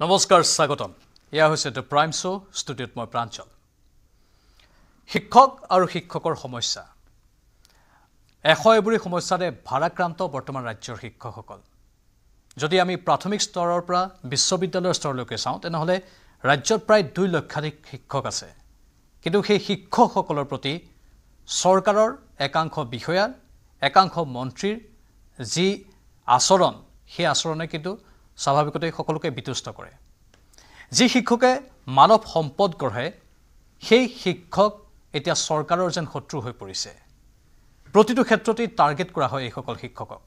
নমস্কাৰ স্বাগতম। এয়া হৈছে দ্য প্ৰাইম শ্ব' ষ্টুডিঅ'ত মই প্ৰাঞ্চল। শিক্ষক আৰু শিক্ষকৰ সমস্যা। এশ এবুৰি সমস্যাৰে ভাৰাক্ৰান্ত বৰ্তমান ৰাজ্যৰ শিক্ষকসকল। যদি আমি প্ৰাথমিক স্তৰৰ পৰা বিশ্ববিদ্যালয়ৰ স্তৰলৈকে চাওঁ তেনেহ'লে ৰাজ্যত প্ৰায় দুই লক্ষাধিক শিক্ষক আছে। কিন্তু সেই শিক্ষকসকলৰ প্ৰতি চৰকাৰৰ একাংশ বিষয়াৰ একাংশ মন্ত্ৰীৰ যি আচৰণ সেই আচৰণে কিন্তু স্বাভাৱিকতে সকলোকে বিতুষ্ট কৰে। যি শিক্ষকে মানৱ সম্পদ গঢ়ে সেই শিক্ষক এতিয়া চৰকাৰৰ যেন শত্ৰু হৈ পৰিছে। প্ৰতিটো ক্ষেত্ৰতেই টাৰ্গেট কৰা হয় এইসকল শিক্ষকক।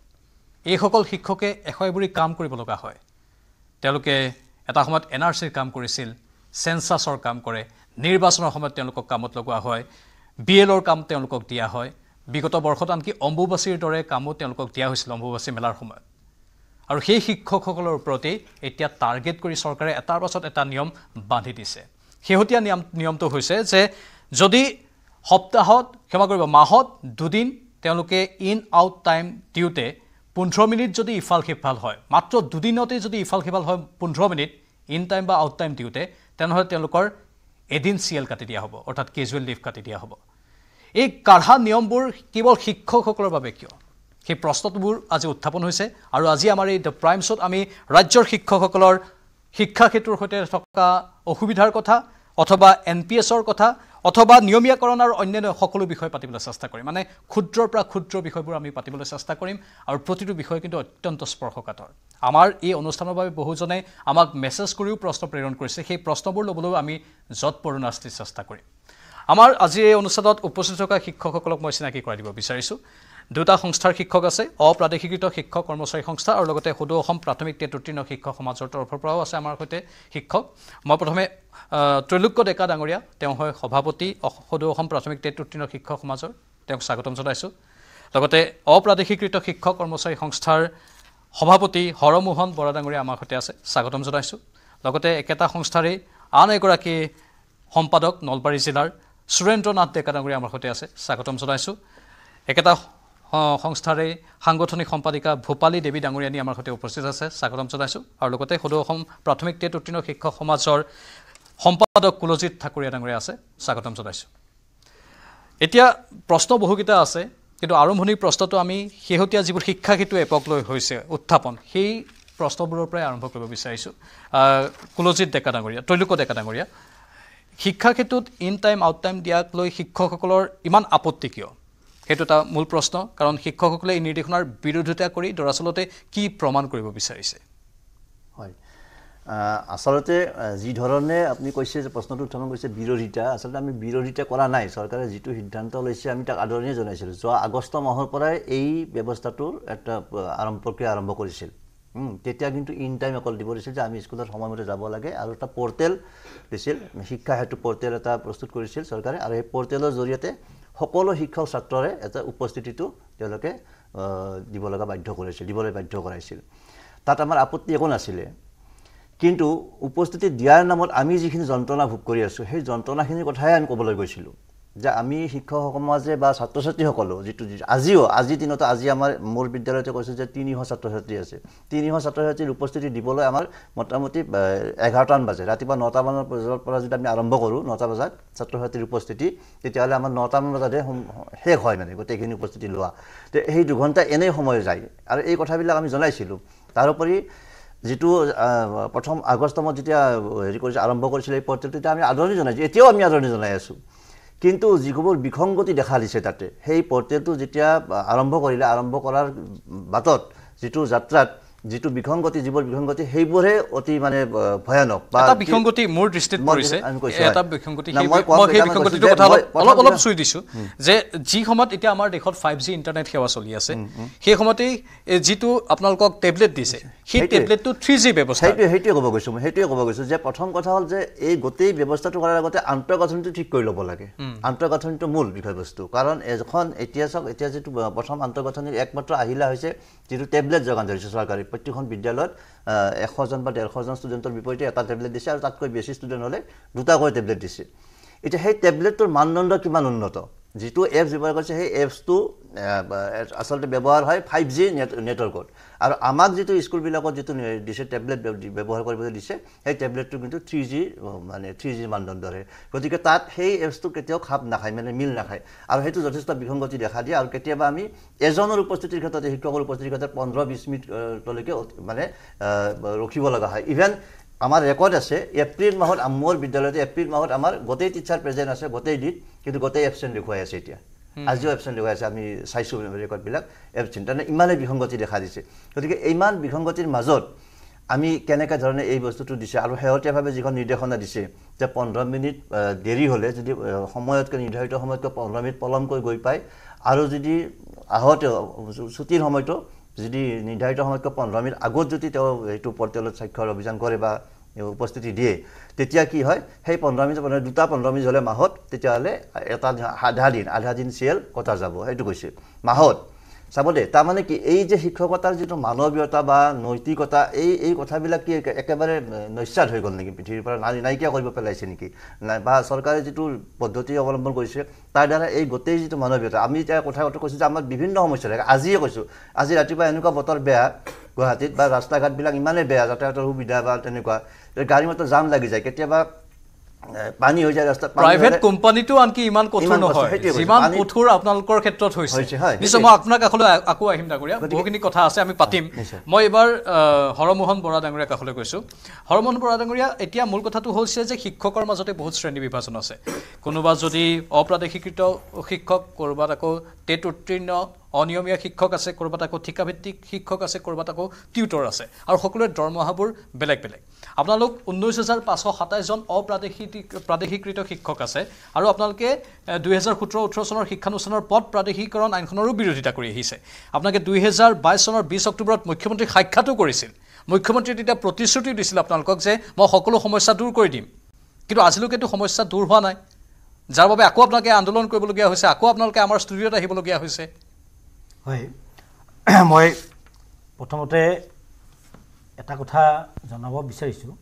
এইসকল শিক্ষকে এশ এবুৰি কাম কৰিব লগা হয়। তেওঁলোকে এটা সময়ত এন আৰ চিৰ কাম কৰিছিল চেঞ্চাছৰ কাম কৰে নিৰ্বাচনৰ সময়ত তেওঁলোকক কামত লগোৱা হয় বি এলৰ কাম তেওঁলোকক দিয়া হয়। বিগত বৰ্ষত আনকি অম্বুবাচীৰ দৰে কামো তেওঁলোকক দিয়া হৈছিল অম্বুবাচী মেলাৰ সময়ত। আৰু সেই শিক্ষকসকলৰ ওপৰতেই এতিয়া টাৰ্গেট কৰি চৰকাৰে এটাৰ পাছত এটা নিয়ম বান্ধি দিছে। শেহতীয়া নিয়ম নিয়মটো হৈছে যে যদি সপ্তাহত ক্ষমা কৰিব মাহত দুদিন তেওঁলোকে ইন আউট টাইম দিওঁতে পোন্ধৰ মিনিট যদি ইফাল সিফাল হয় মাত্ৰ দুদিনতেই যদি ইফাল সিফাল হয় পোন্ধৰ মিনিট ইন টাইম বা আউট টাইম দিওঁতে তেনেহ'লে তেওঁলোকৰ এদিন চি এল কাটি দিয়া হ'ব অৰ্থাৎ কেজুৱেল লিভ কাটি দিয়া হ'ব। এই কাঢ়া নিয়মবোৰ কেৱল শিক্ষকসকলৰ বাবে কিয়? সেই প্ৰশ্নটোবোৰ আজি উত্থাপন হৈছে আৰু আজি আমাৰ এই দ্য প্ৰাইম শ্ব'ত আমি ৰাজ্যৰ শিক্ষকসকলৰ শিক্ষা ক্ষেত্ৰৰ সৈতে থকা অসুবিধাৰ কথা অথবা এন পি এছৰ কথা অথবা নিয়মীয়াকৰণ আৰু অন্যান্য সকলো বিষয় পাতিবলৈ চেষ্টা কৰিম। মানে ক্ষুদ্ৰৰ পৰা ক্ষুদ্ৰ বিষয়বোৰ আমি পাতিবলৈ চেষ্টা কৰিম আৰু প্ৰতিটো বিষয় কিন্তু অত্যন্ত স্পৰ্শকাতৰ। আমাৰ এই অনুষ্ঠানৰ বাবে বহুজনে আমাক মেছেজ কৰিও প্ৰশ্ন প্ৰেৰণ কৰিছে। সেই প্ৰশ্নবোৰ ল'বলৈও আমি যৎ পৰোনাস্তি চেষ্টা কৰিম। আমাৰ আজিৰ এই অনুষ্ঠানত উপস্থিত থকা শিক্ষকসকলক মই চিনাকি কৰাই দিব বিচাৰিছোঁ। দুটা সংস্থাৰ শিক্ষক আছে অপ্ৰাদেশিকৃত শিক্ষক কৰ্মচাৰী সংস্থা আৰু লগতে সদৌ অসম প্ৰাথমিক উত্তীৰ্ণ শিক্ষক সমাজৰ তৰফৰ পৰাও আছে আমাৰ সৈতে শিক্ষক। মই প্ৰথমে ত্ৰৈলোক্য ডেকা ডাঙৰীয়া তেওঁ হয় সভাপতি সদৌ অসম প্ৰাথমিক উত্তীৰ্ণ শিক্ষক সমাজৰ তেওঁক স্বাগতম জনাইছোঁ। লগতে অপ্ৰাদেশিকৃত শিক্ষক কৰ্মচাৰী সংস্থাৰ সভাপতি হৰমোহন বৰা ডাঙৰীয়া আমাৰ সৈতে আছে স্বাগতম জনাইছোঁ। লগতে একেটা সংস্থাৰেই আন এগৰাকী সম্পাদক নলবাৰী জিলাৰ সুৰেন্দ্ৰ নাথ ডেকা ডাঙৰীয়া আমাৰ সৈতে আছে স্বাগতম জনাইছোঁ। একেটা সংস্থাৰে সাংগঠনিক সম্পাদিকা ভূপালী দেৱী ডাঙৰীয়ানী আমাৰ সৈতে উপস্থিত আছে। স্বাগতম জনাইছোঁ। আৰু লগতে সদৌ অসম প্ৰাথমিক টেট উত্তীৰ্ণ শিক্ষক সমাজৰ সম্পাদক কুলজিৎ ঠাকুৰীয়া ডাঙৰীয়া আছে। স্বাগতম জনাইছোঁ। এতিয়া প্ৰশ্ন বহুকেইটা আছে কিন্তু আৰম্ভণিৰ প্ৰশ্নটো আমি শেহতীয়া যিবোৰ শিক্ষা শিক্ষাক্ষেত্ৰৰ এপক লৈ হৈছে উত্থাপন সেই প্ৰশ্নবোৰৰ পৰাই আৰম্ভ কৰিব বিচাৰিছোঁ। কুলজিৎ ডেকা ডাঙৰীয়া ত্ৰৈলোক্য ডেকা ডাঙৰীয়া শিক্ষা ক্ষেত্ৰত ইন টাইম আউট টাইম দিয়াক লৈ শিক্ষকসকলৰ ইমান আপত্তি কিয়? সেইটো এটা মূল প্ৰশ্ন কাৰণ শিক্ষকসকলে এই নিৰ্দেশনাৰ বিৰোধিতা কৰি দৰাচলতে কি প্ৰমাণ কৰিব বিচাৰিছে? হয়। আচলতে যি ধৰণে আপুনি কৈছে যে প্ৰশ্নটো উত্থাপন কৰিছে বিৰোধিতা আচলতে আমি বিৰোধিতা কৰা নাই। চৰকাৰে যিটো সিদ্ধান্ত লৈছে আমি তাক আদৰণি জনাইছিলোঁ। যোৱা আগষ্ট মাহৰ পৰাই এই ব্যৱস্থাটোৰ এটা আৰম্ভ প্ৰক্ৰিয়া আৰম্ভ কৰিছিল। তেতিয়া কিন্তু ইন টাইম অকল দিব দিছিল যে আমি স্কুলত সময়মতে যাব লাগে আৰু এটা পৰ্টেল দিছিল। শিক্ষা সেতু পৰ্টেল এটা প্ৰস্তুত কৰিছিল চৰকাৰে। আৰু সেই পৰ্টেলৰ জৰিয়তে সকলো শিক্ষক ছাত্ৰৰে এটা উপস্থিতিটো তেওঁলোকে দিব লগা বাধ্য কৰিছিল দিবলৈ বাধ্য কৰাইছিল। তাত আমাৰ আপত্তি একো নাছিলে। কিন্তু উপস্থিতি দিয়াৰ নামত আমি যিখিনি যন্ত্ৰণা ভোগ কৰি আছোঁ সেই যন্ত্ৰণাখিনিৰ কথাই আমি ক'বলৈ গৈছিলোঁ। যে আমি শিক্ষক সমাজে বা ছাত্ৰ ছাত্ৰীসকলো যিটো আজিও আজিৰ দিনতো আজি আমাৰ মোৰ বিদ্যালয়তে কৈছোঁ যে তিনিশ ছাত্ৰ ছাত্ৰী আছে। তিনিশ ছাত্ৰ ছাত্ৰীৰ উপস্থিতি দিবলৈ আমাৰ মোটামুটি এঘাৰটামান বাজে। ৰাতিপুৱা নটামান বজাৰ পৰা যদি আমি আৰম্ভ কৰোঁ নটা বজাত ছাত্ৰ ছাত্ৰীৰ উপস্থিতি তেতিয়াহ'লে আমাৰ নটামান বজাতহে শেষ হয় মানে গোটেইখিনি উপস্থিতি লোৱা। তো সেই দুঘণ্টা এনেই সময় যায়। আৰু এই কথাবিলাক আমি জনাইছিলোঁ। তাৰোপৰি যিটো প্ৰথম আগষ্ট মাহত যেতিয়া হেৰি কৰিছে আৰম্ভ কৰিছিলে এই পৰ্টেলটো তেতিয়া আমি আদৰণি জনাইছোঁ। এতিয়াও আমি আদৰণি জনাই আছোঁ। কিন্তু যিবোৰ বিসংগতি দেখা দিছে তাতে সেই পৰ্টেলটো যেতিয়া আৰম্ভ কৰিলে আৰম্ভ কৰাৰ বাটত যিটো যাত্ৰাত যিটো বিসংগতি যিবোৰ বিসংগতি সেইবোৰহে অতি মানে ভয়ানক বা বিসংগতি মোৰ দৃষ্টিত পৰিছে। এটা বিসংগতি সেই বিসংগতিটোৰ কথা অলপ অলপ চুই দিছোঁ যে যি সময়ত এতিয়া আমাৰ দেশত ফাইভ জি ইণ্টাৰনেট সেৱা চলি আছে সেই সময়তেই যিটো আপোনালোকক টেবলেট দিছে সেই টেবলেটটো থ্ৰী জি ব্যৱস্থা। সেইটোৱে সেইটোৱে ক'ব গৈছোঁ মই সেইটোৱে ক'ব গৈছোঁ যে প্ৰথম কথা হ'ল যে এই গোটেই ব্যৱস্থাটো কৰাৰ আগতে আন্তঃগাঁথনিটো ঠিক কৰি ল'ব লাগে। আন্তঃগাঁথনিটো মূল বিষয়বস্তু কাৰণ এখন এতিয়া চাওক এতিয়া যিটো প্ৰথম আন্তঃগাঁথনিৰ একমাত্ৰ আহিলা হৈছে যিটো টেবলেট যোগান ধৰিছে চৰকাৰে প্ৰত্যেকখন বিদ্যালয়ত এশজন বা ডেৰশজন ষ্টুডেণ্টৰ বিপৰীতে এটা টেবলেট দিছে আৰু তাতকৈ বেছি ষ্টুডেণ্ট হ'লে দুটাকৈ টেবলেট দিছে। এতিয়া সেই টেবলেটটোৰ মানদণ্ড কিমান উন্নত? যিটো এপছ ব্যৱহাৰ কৰিছে সেই এপছটো আচলতে ব্যৱহাৰ হয় ফাইভ জি নেট নেটৱৰ্কত আৰু আমাক যিটো স্কুলবিলাকত যিটো দিছে টেবলেট ব্য- ব্যৱহাৰ কৰিবলৈ দিছে সেই টেবলেটটো কিন্তু থ্ৰী জি মানে থ্ৰী জি মানদণ্ডৰে গতিকে তাত সেই এপছটো কেতিয়াও খাপ নাখায় মানে মিল নাখায়। আৰু সেইটো যথেষ্ট বিসংগতি দেখা দিয়ে। আৰু কেতিয়াবা আমি এজনৰ উপস্থিতিৰ ক্ষেত্ৰতে শিক্ষকৰ উপস্থিতিৰ ক্ষেত্ৰত পোন্ধৰ বিছ মিনিটলৈকে মানে ৰখিব লগা হয়। ইভেন আমাৰ ৰেকৰ্ড আছে এপ্ৰিল মাহত মোৰ বিদ্যালয়তে এপ্ৰিল মাহত আমাৰ গোটেই টিচাৰ প্ৰেজেণ্ট আছে গোটেই দিন। কিন্তু গোটেই এবচেণ্ট দেখুৱাই আছে এতিয়া। আজিও এবচেণ্ট দেখুৱাই আছে আমি চাইছোঁ ৰেকৰ্ডবিলাক এবচেণ্ট তাৰমানে ইমানেই বিসংগতি দেখা দিছে। গতিকে ইমান বিসংগতিৰ মাজত আমি কেনেকৈ ধৰণে এই বস্তুটো দিছে আৰু শেহতীয়াভাৱে যিখন নিৰ্দেশনা দিছে যে পোন্ধৰ মিনিট দেৰি হ'লে যদি সময়তকৈ নিৰ্ধাৰিত সময়তকৈ পোন্ধৰ মিনিট পলমকৈ গৈ পায় আৰু যদি আহোঁতেও ছুটিৰ সময়তো যদি নিৰ্ধাৰিত সময়তকৈ পোন্ধৰ মিনিট আগত যদি তেওঁ এইটো পৰ্টেলত স্বাক্ষৰ অভিযান কৰে বা উপস্থিতি দিয়ে। তেতিয়া কি হয় সেই পোন্ধৰ মিনিট পোন্ধৰ দুটা পোন্ধৰ মিনিট হ'লে মাহত তেতিয়াহ'লে এটা আধা দিন আধা দিন চিৰিয়েল কটা যাব সেইটো কৈছে। মাহত চাব দেই তাৰমানে কি এই যে শিক্ষকতাৰ যিটো মানৱীয়তা বা নৈতিকতা এই এই কথাবিলাক কি একে- একেবাৰে নস্যাত হৈ গ'ল নেকি? পৃথিৱীৰ পৰা নাই নাইকিয়া কৰিব পেলাইছে নেকি? বা চৰকাৰে যিটো পদ্ধতি অৱলম্বন কৰিছে তাৰ দ্বাৰা এই গোটেই যিটো মানৱীয়তা আমি এতিয়া কথা কৈছোঁ যে আমাৰ বিভিন্ন সমস্যা থাকে আজিয়ে কৈছোঁ আজি ৰাতিপুৱা এনেকুৱা বতৰ বেয়া গুৱাহাটীত বা ৰাস্তা ঘাটবিলাক ইমানেই বেয়া যাতায়াতৰ সুবিধা বা তেনেকুৱা গাড়ী মটৰ জাম লাগি যায়। কেতিয়াবা পানী হৈ যায় ৰাস্তাত প্ৰাইভেট কোম্পানীটো আনকি ইমান কঠোৰ নহয়। যিমান কঠোৰ আপোনালোকৰ ক্ষেত্ৰত হৈছে। নিশ্চয়। মই আপোনাৰ কাষলৈ আকৌ আহিম ডাঙৰীয়া। বহুখিনি কথা আছে আমি পাতিম। মই এইবাৰ হৰমোহন বৰা ডাঙৰীয়া কাষলৈ গৈছোঁ। হৰমোহন বৰা ডাঙৰীয়া এতিয়া মূল কথাটো হৈছে যে শিক্ষকৰ মাজতে বহুত শ্ৰেণী বিভাজন আছে। কোনোবা যদি অপ্ৰাদেশিকৃত শিক্ষক ক'ৰবাত আকৌ টেট উত্তীৰ্ণ অনিয়মীয়া শিক্ষক আছে ক'ৰবাত আকৌ ঠিকাভিত্তিক শিক্ষক আছে ক'ৰবাত আকৌ টিউটৰ আছে। আৰু সকলোৰে দৰমহাবোৰ বেলেগ বেলেগ। আপোনালোক ঊনৈছ হাজাৰ পাঁচশ সাতাইছজন অপ্ৰাদেশিক প্ৰাদেশিকৃত শিক্ষক আছে আৰু আপোনালোকে দুহেজাৰ সোতৰ ওঠৰ চনৰ শিক্ষানুষ্ঠানৰ পদ প্ৰাদেশিকৰণ আইনখনৰো বিৰোধিতা কৰি আহিছে। আপোনালোকে দুহেজাৰ বাইছ চনৰ বিছ অক্টোবৰত মুখ্যমন্ত্ৰীক সাক্ষাতো কৰিছিল। মুখ্যমন্ত্ৰীয়ে তেতিয়া প্ৰতিশ্ৰুতি দিছিল আপোনালোকক যে মই সকলো সমস্যা দূৰ কৰি দিম। কিন্তু আজিলৈকেতো সমস্যা দূৰ হোৱা নাই। যাৰ বাবে আকৌ আপোনালোকে আন্দোলন কৰিবলগীয়া হৈছে আকৌ আপোনালোকে আমাৰ ষ্টুডিঅ'ত আহিবলগীয়া হৈছে। হয়। মই প্ৰথমতে এটা কথা জনাব বিচাৰিছোঁ।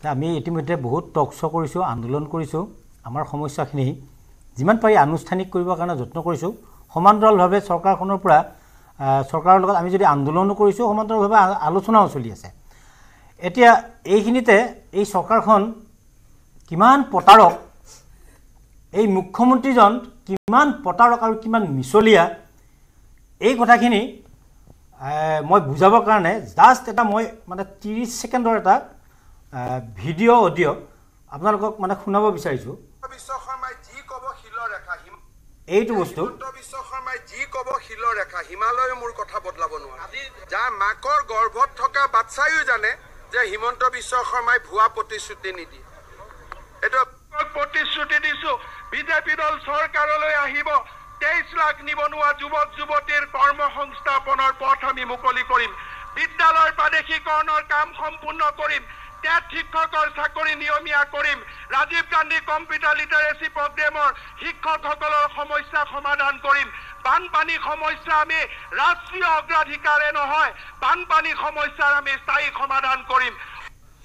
যে আমি ইতিমধ্যে বহুত টক শ্ব' কৰিছোঁ আন্দোলন কৰিছোঁ। আমাৰ সমস্যাখিনি যিমান পাৰি আনুষ্ঠানিক কৰিবৰ কাৰণে যত্ন কৰিছোঁ। সমান্তৰালভাৱে চৰকাৰখনৰ পৰা চৰকাৰৰ লগত আমি যদি আন্দোলনো কৰিছোঁ সমান্তৰালভাৱে আলোচনাও চলি আছে। এতিয়া এইখিনিতে এই চৰকাৰখন কিমান প্ৰতাৰক এই মুখ্যমন্ত্ৰীজন কিমান প্ৰতাৰক আৰু কিমান মিছলীয়া এই কথাখিনি মই বুজাবৰ কাৰণে জাষ্ট এটা মই মানে ত্ৰিছ ছেকেণ্ডৰ এটা ভিডিঅ' অডিঅ' আপোনালোকক মানে শুনাব বিচাৰিছোঁ। এইটো বস্তু বিশ্ব শৰ্মাই যি ক'ব শিলৰ ৰেখা হিমালয়ে মোৰ কথা বদলাব নোৱাৰে। যাৰ মাকৰ গৰ্ভত থকা বাচ্ছাইও জানে যে হিমন্ত বিশ্ব শৰ্মাই ভুৱা প্ৰতিশ্ৰুতি নিদিয়ে। এইটো প্ৰতিশ্ৰুতি দিছো। বিজেপি দল চৰকাৰলৈ আহিব। তেইছ লাখ নিবনুৱা যুৱক যুৱতীৰ কৰ্ম সংস্থাপনৰ পথ আমি মুকলি কৰিম। বিদ্যালয়ৰ প্ৰাদেশিকৰণৰ কাম সম্পূৰ্ণ কৰিম। টেট শিক্ষকৰ চাকৰি নিয়মীয়া কৰিম। ৰাজীৱ গান্ধী কম্পিউটাৰ লিটাৰেচি প্ৰগ্ৰেমৰ শিক্ষকসকলৰ সমস্যা সমাধান কৰিম। বানপানী সমস্যা আমি ৰাষ্ট্ৰীয় অগ্ৰাধিকাৰে নহয় বানপানী সমস্যাৰ আমি স্থায়ী সমাধান কৰিম।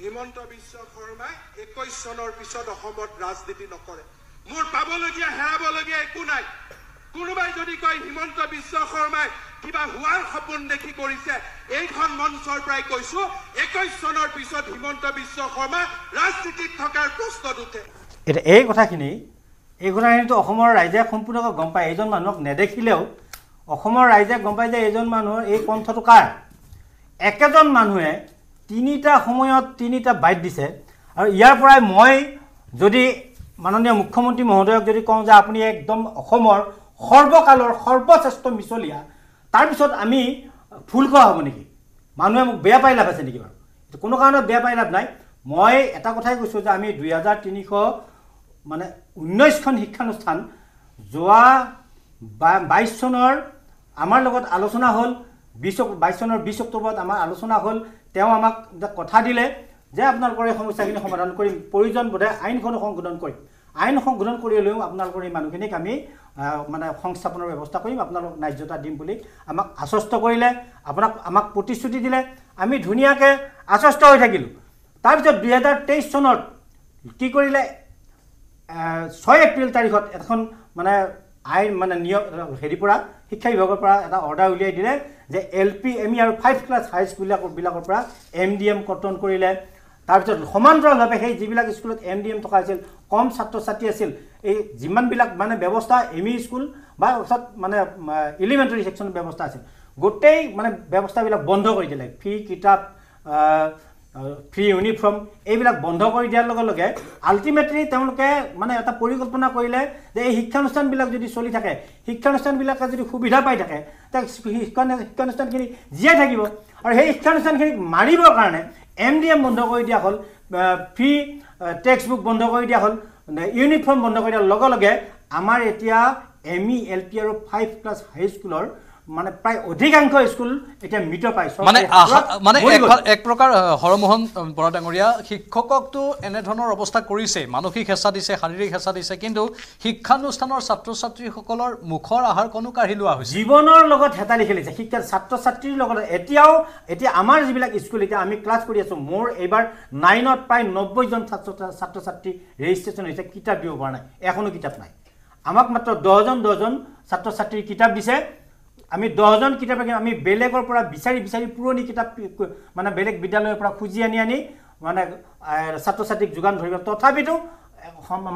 হিমন্ত বিশ্ব শৰ্মাই একৈশ চনৰ পিছত অসমত ৰাজনীতি নকৰে। মোৰ পাবলগীয়া হেৰাবলগীয়া একো নাই। কোনোবাই যদি কয় হিমন্ত বিশ্ব শৰ্মাই কিবা হোৱাৰ সপোন দেখি কৰিছে এইখন মঞ্চৰ পৰাই কৈছো একৈশ চনৰ পিছত হিমন্ত বিশ্ব শৰ্মা ৰাজনীতিত থকাৰ প্ৰশ্ন নুঠে এতিয়া এই কথাখিনি এই কথাখিনিতো অসমৰ ৰাইজে সম্পূৰ্ণকৈ গম পায় এইজন মানুহক নেদেখিলেও অসমৰ ৰাইজে গম পায় যে এইজন মানুহৰ এই কণ্ঠটো কাৰ? একেজন মানুহে তিনিটা সময়ত তিনিটা বাইট দিছে আৰু ইয়াৰ পৰাই মই যদি মাননীয় মুখ্যমন্ত্ৰী মহোদয়ক যদি কওঁ যে আপুনি একদম অসমৰ সৰ্বকালৰ সৰ্বশ্ৰেষ্ঠ মিছলীয়া তাৰপিছত আমি ফুল খোৱা হ'ব নেকি? মানুহে মোক বেয়া পাই লাভ আছে নেকি বাৰু? কোনো কাৰণত বেয়া পাই লাভ নাই। মই এটা কথাই কৈছোঁ যে আমি দুই হাজাৰ তিনিশ মানে ঊনৈছখন শিক্ষানুষ্ঠান যোৱা বাইছ চনৰ আমাৰ লগত আলোচনা হ'ল বিছ বাইছ চনৰ বিছ অক্টোবৰত আমাৰ আলোচনা হ'ল তেওঁ আমাক কথা দিলে যে আপোনালোকৰ এই সমস্যাখিনি সমাধান কৰিম প্ৰয়োজন বোধে আইনখনো সংশোধন কৰিম। আইন সংশোধন কৰিলেও আপোনালোকৰ এই মানুহখিনিক আমি মানে সংস্থাপনৰ ব্যৱস্থা কৰিম আপোনালোকক ন্যায্যতা দিম বুলি আমাক আশ্বস্ত কৰিলে আপোনাক আমাক প্ৰতিশ্ৰুতি দিলে আমি ধুনীয়াকৈ আশ্বস্ত হৈ থাকিলোঁ। তাৰপিছত দুহেজাৰ তেইছ চনত কি কৰিলে ছয় এপ্ৰিল তাৰিখত এখন মানে আইন মানে নিয়ম হেৰিৰ পৰা শিক্ষা বিভাগৰ পৰা এটা অৰ্ডাৰ উলিয়াই দিলে যে এল পি এম ই আৰু ফাইভ ক্লাছ হাই স্কুলবিলাকৰ বিলাকৰ পৰা এম ডি এম কৰ্তন কৰিলে। তাৰপিছত সমান্তৰালভাৱে সেই যিবিলাক স্কুলত এম ডি এম থকা আছিল কম ছাত্ৰ ছাত্ৰী আছিল। এই যিমানবিলাক মানে ব্যৱস্থা এম ই স্কুল বা অৰ্থাৎ মানে এলিমেণ্টেৰী ছেকশ্যনৰ ব্যৱস্থা আছিল গোটেই মানে ব্যৱস্থাবিলাক বন্ধ কৰি দিলে। ফি কিতাপ ফ্ৰী ইউনিফৰ্ম এইবিলাক বন্ধ কৰি দিয়াৰ লগে লগে আল্টিমেটলি তেওঁলোকে মানে এটা পৰিকল্পনা কৰিলে যে এই শিক্ষানুষ্ঠানবিলাক যদি চলি থাকে শিক্ষানুষ্ঠানবিলাকে যদি সুবিধা পাই থাকে শিক্ষানুষ্ঠানখিনি জীয়াই থাকিব। আৰু সেই শিক্ষানুষ্ঠানখিনিক মাৰিবৰ কাৰণে এম ডি এম বন্ধ কৰি দিয়া হ'ল ফ্ৰী টেক্সট বুক বন্ধ কৰি দিয়া হ'ল। ইউনিফৰ্ম বন্ধ কৰি দিয়াৰ লগে লগে আমাৰ এতিয়া এম ই এল পি আৰু ফাইভ ক্লাছ হাই স্কুলৰ মানে প্ৰায় অধিকাংশ স্কুল এতিয়া মৃত পায় মানে মানে এক গ'ল। এক প্ৰকাৰ আহ, হৰমোহন আহ, বৰা ডাঙৰীয়া শিক্ষককতো এনেধৰণৰ অৱস্থা কৰিছে। মানসিক হেঁচা দিছে শাৰীৰিক হেঁচা দিছে কিন্তু শিক্ষানুষ্ঠানৰ ছাত্ৰ ছাত্ৰীসকলৰ মুখৰ আহাৰ কোনো কাঢ়ি লোৱা হৈছে। জীৱনৰ লগত হেতালি খেলিছে শিক্ষাৰ ছাত্ৰ ছাত্ৰীৰ লগত এতিয়াও এতিয়া আমাৰ যিবিলাক স্কুল এতিয়া আমি ক্লাছ কৰি আছোঁ মোৰ এইবাৰ নাইনত প্ৰায় নব্বৈজন ছাত্ৰ ছাত্ৰ ছাত্ৰী ৰেজিষ্ট্ৰেশ্যন হৈছে কিতাপ দিব পৰা নাই। এখনো কিতাপ নাই। আমাক মাত্ৰ দহজন দহজন ছাত্ৰ ছাত্ৰীৰ কিতাপ দিছে। আমি দহজন কিতাপ আমি বেলেগৰ পৰা বিচাৰি বিচাৰি পুৰণি কিতাপ মানে বেলেগ বিদ্যালয়ৰ পৰা খুজি আনি আনি মানে ছাত্ৰ ছাত্ৰীক যোগান ধৰিব। তথাপিতো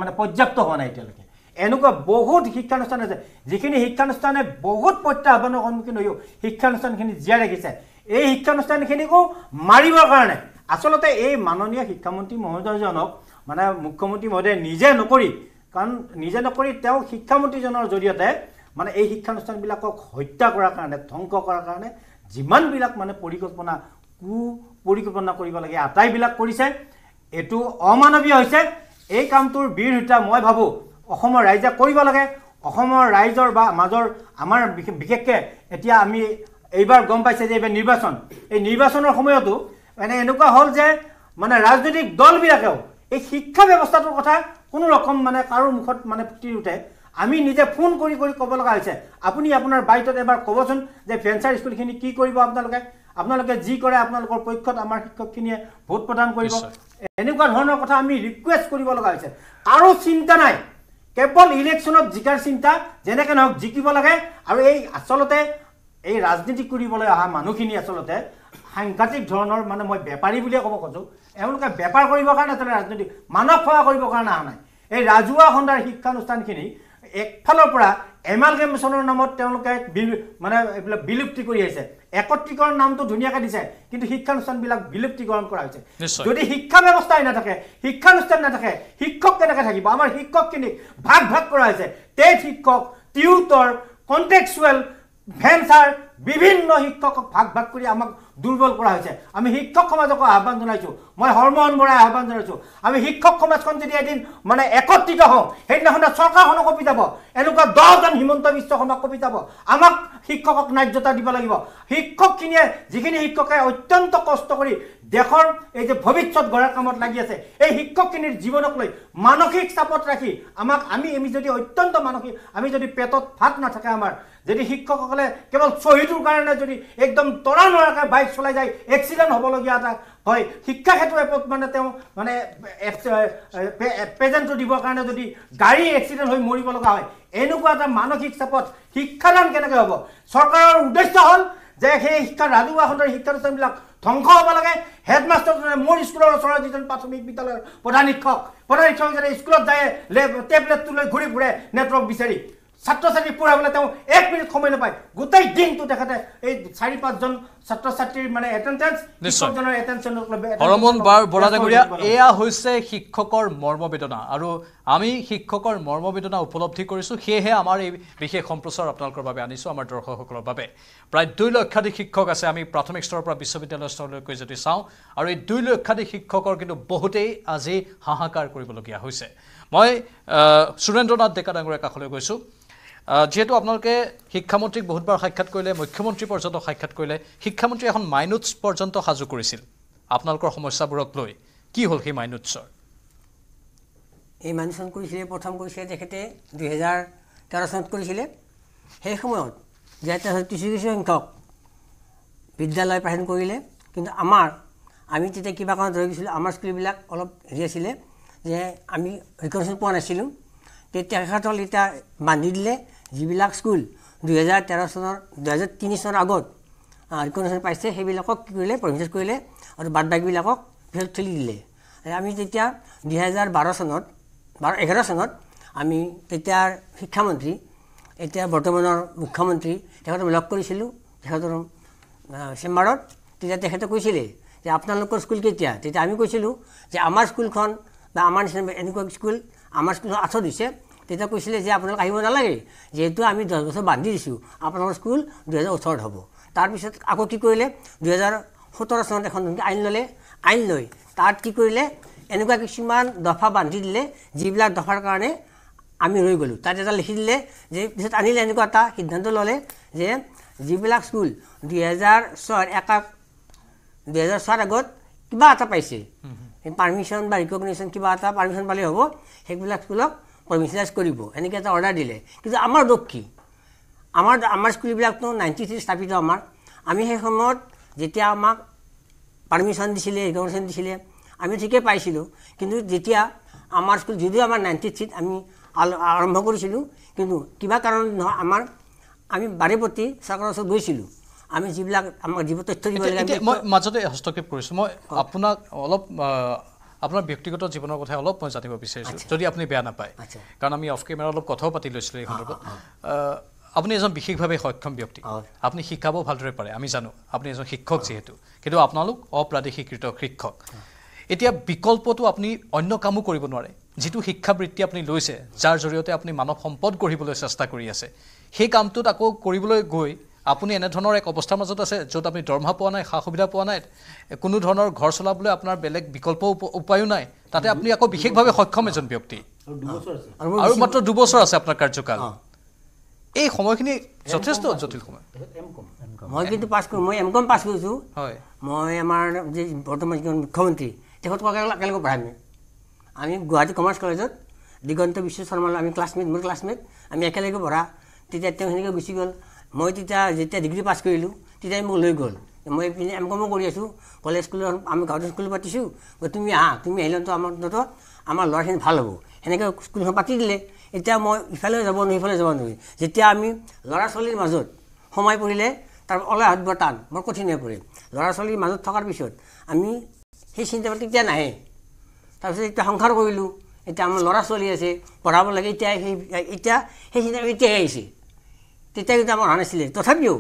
মানে পৰ্যাপ্ত হোৱা নাই এতিয়ালৈকে। এনেকুৱা বহুত শিক্ষানুষ্ঠান আছে। যিখিনি শিক্ষানুষ্ঠানে বহুত প্ৰত্যাহ্বানৰ সন্মুখীন হৈও শিক্ষানুষ্ঠানখিনি জীয়াই ৰাখিছে। এই শিক্ষানুষ্ঠানখিনিকো মাৰিবৰ কাৰণে আচলতে এই মাননীয় শিক্ষামন্ত্ৰী মহোদয়জনক মানে মুখ্যমন্ত্ৰী মহোদয়ে নিজে নকৰি কাৰণ নিজে নকৰি তেওঁ শিক্ষামন্ত্ৰীজনৰ জৰিয়তে মানে এই শিক্ষানুষ্ঠানবিলাকক হত্যা কৰাৰ কাৰণে ধ্বংস কৰাৰ কাৰণে যিমানবিলাক মানে পৰিকল্পনা কু পৰিকল্পনা কৰিব লাগে আটাইবিলাক কৰিছে এইটো অমানৱীয় হৈছে। এই কামটোৰ বিৰোধিতা মই ভাবোঁ অসমৰ ৰাইজে কৰিব লাগে। অসমৰ ৰাইজৰ বা মাজৰ আমাৰ বিশে- বিশেষকৈ এতিয়া আমি এইবাৰ গম পাইছে যে এইবাৰ নিৰ্বাচন। এই নিৰ্বাচনৰ সময়তো মানে এনেকুৱা হ'ল যে মানে ৰাজনৈতিক দলবিলাকেও এই শিক্ষা ব্যৱস্থাটোৰ কথা কোনো ৰকম মানে কাৰো মুখত মানে ফুটি উঠে আমি নিজে ফোন কৰি কৰি ক'ব লগা হৈছে। আপুনি আপোনাৰ বাইটত এবাৰ ক'বচোন যে ভেঞ্চাৰ স্কুলখিনি কি কৰিব আপোনালোকে? আপোনালোকে যি কৰে আপোনালোকৰ পক্ষত আমাৰ শিক্ষকখিনিয়ে ভোট প্ৰদান কৰিব। এনেকুৱা ধৰণৰ কথা আমি ৰিকুৱেষ্ট কৰিব লগা হৈছে। কাৰো চিন্তা নাই। কেৱল ইলেকশ্যনত জিকাৰ চিন্তা যেনেকৈ নহওক জিকিব লাগে। আৰু এই আচলতে এই ৰাজনীতি কৰিবলৈ অহা মানুহখিনি আচলতে সাংঘাতিক ধৰণৰ মানে মই বেপাৰী বুলিয়ে ক'ব খোজোঁ। এওঁলোকে বেপাৰ কৰিবৰ কাৰণে আচলতে ৰাজনীতি মানৱ সেৱা কৰিবৰ কাৰণে অহা নাই। এই ৰাজহুৱা খণ্ডাৰ শিক্ষানুষ্ঠানখিনি একফালৰ পৰা এমালগেমেশ্যনৰ নামত তেওঁলোকে মানে এইবিলাক বিলুপ্তি কৰি আহিছে। একত্ৰীকৰণ নামটো ধুনীয়াকৈ দিছে কিন্তু শিক্ষানুষ্ঠানবিলাক বিলুপ্তিকৰণ কৰা হৈছে। যদি শিক্ষা ব্যৱস্থাই নাথাকে শিক্ষানুষ্ঠান নাথাকে শিক্ষক কেনেকৈ থাকিব? আমাৰ শিক্ষকখিনিক ভাগ ভাগ কৰা হৈছে। টেট শিক্ষক টিউটৰ কণ্টেক্সুৱেল ভেঞ্চাৰ বিভিন্ন শিক্ষকক ভাগ ভাগ কৰি আমাক দুৰ্বল কৰা হৈছে। আমি শিক্ষক সমাজকো আহ্বান জনাইছোঁ। মই হৰমোহন বৰাই আহ্বান জনাইছোঁ। আমি শিক্ষক সমাজখন যদি এদিন মানে একত্ৰিত হওঁ সেইদিনাখনে চৰকাৰখনক কপি যাব। এনেকুৱা দহজন হিমন্ত বিশ্ব শৰ্মাক কপি যাব। আমাক শিক্ষকক ন্যায্যতা দিব লাগিব। শিক্ষকখিনিয়ে যিখিনি শিক্ষকে অত্যন্ত কষ্ট কৰি দেশৰ এই যে ভৱিষ্যত গঢ়াৰ কামত লাগি আছে এই শিক্ষকখিনিৰ জীৱনক লৈ মানসিক চাপত ৰাখি আমাক আমি আমি যদি অত্যন্ত মানসিক আমি যদি পেটত ভাত নাথাকে আমাৰ যদি শিক্ষকসকলে কেৱল শ্বহীদৰ কাৰণে যদি একদম তৰা নৰাকৈ বাইক চলাই যায় এক্সিডেণ্ট হ'বলগীয়া এটা হয় শিক্ষা ক্ষেত্ৰৰ এপত মানে তেওঁ মানে প্ৰেজেণ্টটো দিবৰ কাৰণে যদি গাড়ী এক্সিডেণ্ট হৈ মৰিব লগা হয় এনেকুৱা এটা মানসিক চাপত শিক্ষাদান কেনেকৈ হ'ব? চৰকাৰৰ উদ্দেশ্য হ'ল যে সেই শিক্ষা ৰাজহুৱা খণ্ডৰ শিক্ষানুষ্ঠানবিলাক ধ্বংস হ'ব লাগে হেডমাষ্টাৰজনে মোৰ স্কুলৰ ওচৰৰ যিজন প্ৰাথমিক বিদ্যালয়ৰ প্ৰধান শিক্ষক প্ৰধান শিক্ষকজনে স্কুলত যায় টেবলেটটো লৈ ঘূৰি ফুৰে নেটৱৰ্ক বিচাৰি। ছাত্ৰ ছাত্ৰীক পঢ়াবলৈ তেওঁ এক মিনিট সময় নাপায় গোটেই দিনটো তেখেতে এই চাৰি পাঁচজন ছাত্ৰ ছাত্ৰীৰ মানে এটেণ্ডেঞ্চ নিশ্চয়। শিক্ষকজনৰ এটেনশ্যনক লৈ হৰমন বাৰ বৰা ডাঙৰীয়া ব্যস্ত হৈ থাকিব লাগে। এয়া হৈছে শিক্ষকৰ মৰ্মবেদনা আৰু আমি শিক্ষকৰ মৰ্মবেদনা উপলব্ধি কৰিছোঁ সেয়েহে আমাৰ এই বিশেষ সম্প্ৰচাৰ আপোনালোকৰ বাবে আনিছোঁ আমাৰ দৰ্শকসকলৰ বাবে প্ৰায় দুই লক্ষাধিক শিক্ষক আছে আমি প্ৰাথমিক স্তৰৰ পৰা বিশ্ববিদ্যালয় স্তৰলৈকে যদি চাওঁ আৰু এই দুই লক্ষাধিক শিক্ষকৰ কিন্তু বহুতেই আজি হাহাকাৰ কৰিবলগীয়া হৈছে মই সুৰেন্দ্ৰনাথ ডেকা ডাঙৰীয়াৰ কাষলৈ গৈছোঁ যিহেতু আপোনালোকে শিক্ষামন্ত্ৰীক বহুতবাৰ সাক্ষাৎ কৰিলে মুখ্যমন্ত্ৰী পৰ্যন্ত সাক্ষাৎ কৰিলে শিক্ষামন্ত্ৰীয়ে এখন মাইনোটছ পৰ্যন্ত সাজু কৰিছিল। আপোনালোকৰ সমস্যাবোৰক লৈ কি হ'ল সেই মাইনোটছৰ? এই মানুহজন কৰিছিলে প্ৰথম কৰিছিলে তেখেতে দুহেজাৰ তেৰ চনত কৰিছিলে। সেই সময়ত যিহেতু কিছু কিছু সংখ্যক বিদ্যালয় প্ৰাৰ্থন কৰিলে কিন্তু আমাৰ আমি তেতিয়া কিবা কাৰণত ৰৈ গৈছিলোঁ আমাৰ স্কুলবিলাক অলপ হেৰি আছিলে যে আমি ৰিকগনিশ্যন পোৱা নাছিলোঁ। তেতিয়া তেখেতসকল এতিয়া বান্ধি দিলে যিবিলাক স্কুল দুহেজাৰ তেৰ চনৰ দুহেজাৰ তিনি চনৰ আগত ৰিকগনেশ্যন পাইছে সেইবিলাকক কি কৰিলে প্ৰভিঞ্চেছ কৰিলে আৰু বাদ বাকীবিলাকক পিছত ঠেলি দিলে। আমি তেতিয়া দুহেজাৰ বাৰ চনত বাৰ এঘাৰ চনত আমি তেতিয়াৰ শিক্ষামন্ত্ৰী এতিয়া বৰ্তমানৰ মুখ্যমন্ত্ৰী তেখেতক লগ কৰিছিলোঁ তেখেতৰ চেম্বাৰত। তেতিয়া তেখেতে কৈছিলে যে আপোনালোকৰ স্কুল কেতিয়া? তেতিয়া আমি কৈছিলোঁ যে আমাৰ স্কুলখন বা আমাৰ নিচিনা এনেকুৱা স্কুল আমাৰ স্কুলখন আঠত হৈছে তেতিয়া কৈছিলে যে আপোনালোক আহিব নালাগে। যিহেতু আমি দহ বছৰ বান্ধি দিছোঁ। আপোনালোকৰ স্কুল দুহেজাৰ ওঠৰত হ'ব। তাৰপিছত আকৌ কি কৰিলে? দুহেজাৰ সোতৰ চনত এখন আইন ল'লে। আইন লৈ তাত কি কৰিলে? এনেকুৱা কিছুমান দফা বান্ধি দিলে যিবিলাক দফাৰ কাৰণে আমি ৰৈ গ'লোঁ। তাত এটা লিখি দিলে যে পিছত আনিলে এনেকুৱা এটা সিদ্ধান্ত ল'লে যে যিবিলাক স্কুল দুহেজাৰ ছয়ৰ এটা দুহেজাৰ ছয়ৰ আগত কিবা এটা পাইছে পাৰ্মিশ্যন বা ৰিকগনেশ্যন কিবা এটা পাৰ্মিশ্যন পালেই হ'ব সেইবিলাক স্কুলক প্ৰভিঞ্চিয়েলাইজ কৰিব এনেকৈ এটা অৰ্ডাৰ দিলে। কিন্তু আমাৰ দুখ কি? আমাৰ আমাৰ স্কুলবিলাকতো নাইণ্টি থ্ৰী স্থাপিত আমাৰ। আমি সেই সময়ত যেতিয়া আমাক পাৰ্মিশ্যন দিছিলে ৰিকগনেশ্যন দিছিলে আমি ঠিকেই পাইছিলোঁ। কিন্তু যেতিয়া আমাৰ স্কুল যদিও আমাৰ নাইণ্টি থ্ৰীত আমি আৰম্ভ কৰিছিলোঁ কিন্তু কিবা কাৰণত নহয় আমাৰ আমি বাৰে প্ৰতি চৰকাৰৰ ওচৰত গৈছিলোঁ। আমি যিবিলাক আমাক যিবোৰ তথ্য দিব লাগে মই মাজতে হস্তক্ষেপ কৰিছোঁ। মই আপোনাক অলপ আপোনাৰ ব্যক্তিগত জীৱনৰ কথা অলপ মই জানিব বিচাৰিছোঁ যদি আপুনি বেয়া নাপায়। কাৰণ আমি অফ কেমেৰা অলপ কথাও পাতি লৈছিলোঁ এই সন্দৰ্ভত। আপুনি এজন বিশেষভাৱে সক্ষম ব্যক্তি। আপুনি শিকাব ভালদৰে পাৰে আমি জানো। আপুনি এজন শিক্ষক যিহেতু। কিন্তু আপোনালোক অপ্ৰাদেশিকৃত শিক্ষক। এতিয়া বিকল্পটো আপুনি অন্য কামো কৰিব নোৱাৰে। যিটো শিক্ষাবৃত্তি আপুনি লৈছে যাৰ জৰিয়তে আপুনি মানৱ সম্পদ গঢ়িবলৈ চেষ্টা কৰি আছে সেই কামটোত আকৌ কৰিবলৈ গৈ আপুনি এনেধৰণৰ এক অৱস্থাৰ মাজত আছে য'ত আপুনি দৰমহা পোৱা নাই সা সুবিধা পোৱা নাই কোনো ধৰণৰ ঘৰ চলাবলৈ আপোনাৰ বেলেগ বিকল্প উপ- উপায়ো নাই তাতে আপুনি আকৌ বিশেষভাৱে সক্ষম এজন ব্যক্তি। আৰু মাত্ৰ দুবছৰ আছে আপোনাৰ কাৰ্যকাল। এই সময়খিনি যথেষ্ট জটিল সময়। মই কিন্তু পাছ কৰোঁ মই এম কম পাছ কৰিছোঁ। হয়। মই আমাৰ যি বৰ্তমান যিজন মুখ্যমন্ত্ৰী তেখেতক একেলগে পঢ়াম আমি গুৱাহাটী কমাৰ্চ কলেজত দিগন্ত বিশ্ব শৰ্মাৰ আমি ক্লাছমেট মোৰ ক্লাছমেট আমি একেলগে পঢ়া। তেতিয়া তেওঁ সেনেকৈ গুচি গ'ল। মই তেতিয়া যেতিয়া ডিগ্ৰী পাছ কৰিলোঁ তেতিয়া মোক লৈ গ'ল। মই এইপিনে এম কমো কৰি আছোঁ কলেজ স্কুলত আমি গাঁৱতে স্কুল পাতিছোঁ গতিকে তুমি আহা তুমি আহিলেতো আমাৰ অন্ততঃ আমাৰ ল'ৰাখিনি ভাল হ'ব। সেনেকৈ স্কুলখন পাতি দিলে। এতিয়া মই ইফালেও যাব নোৱাৰি সিফালে যাব নোৱাৰি। যেতিয়া আমি ল'ৰা ছোৱালীৰ মাজত সোমাই পৰিলে তাৰ ওলাই অহাত বৰ টান বৰ কঠিন হৈ পৰে ল'ৰা ছোৱালীৰ মাজত থকাৰ পিছত আমি সেই চিন্তাটো তেতিয়া নাহে। তাৰপিছত এতিয়া সংসাৰ কৰিলোঁ। এতিয়া আমাৰ ল'ৰা ছোৱালী আছে পঢ়াব লাগে এতিয়া সেই এতিয়া সেই চিন্তা এতিয়াহে আহিছে। তেতিয়া কিন্তু আমাৰ অহা নাছিলে তথাপিও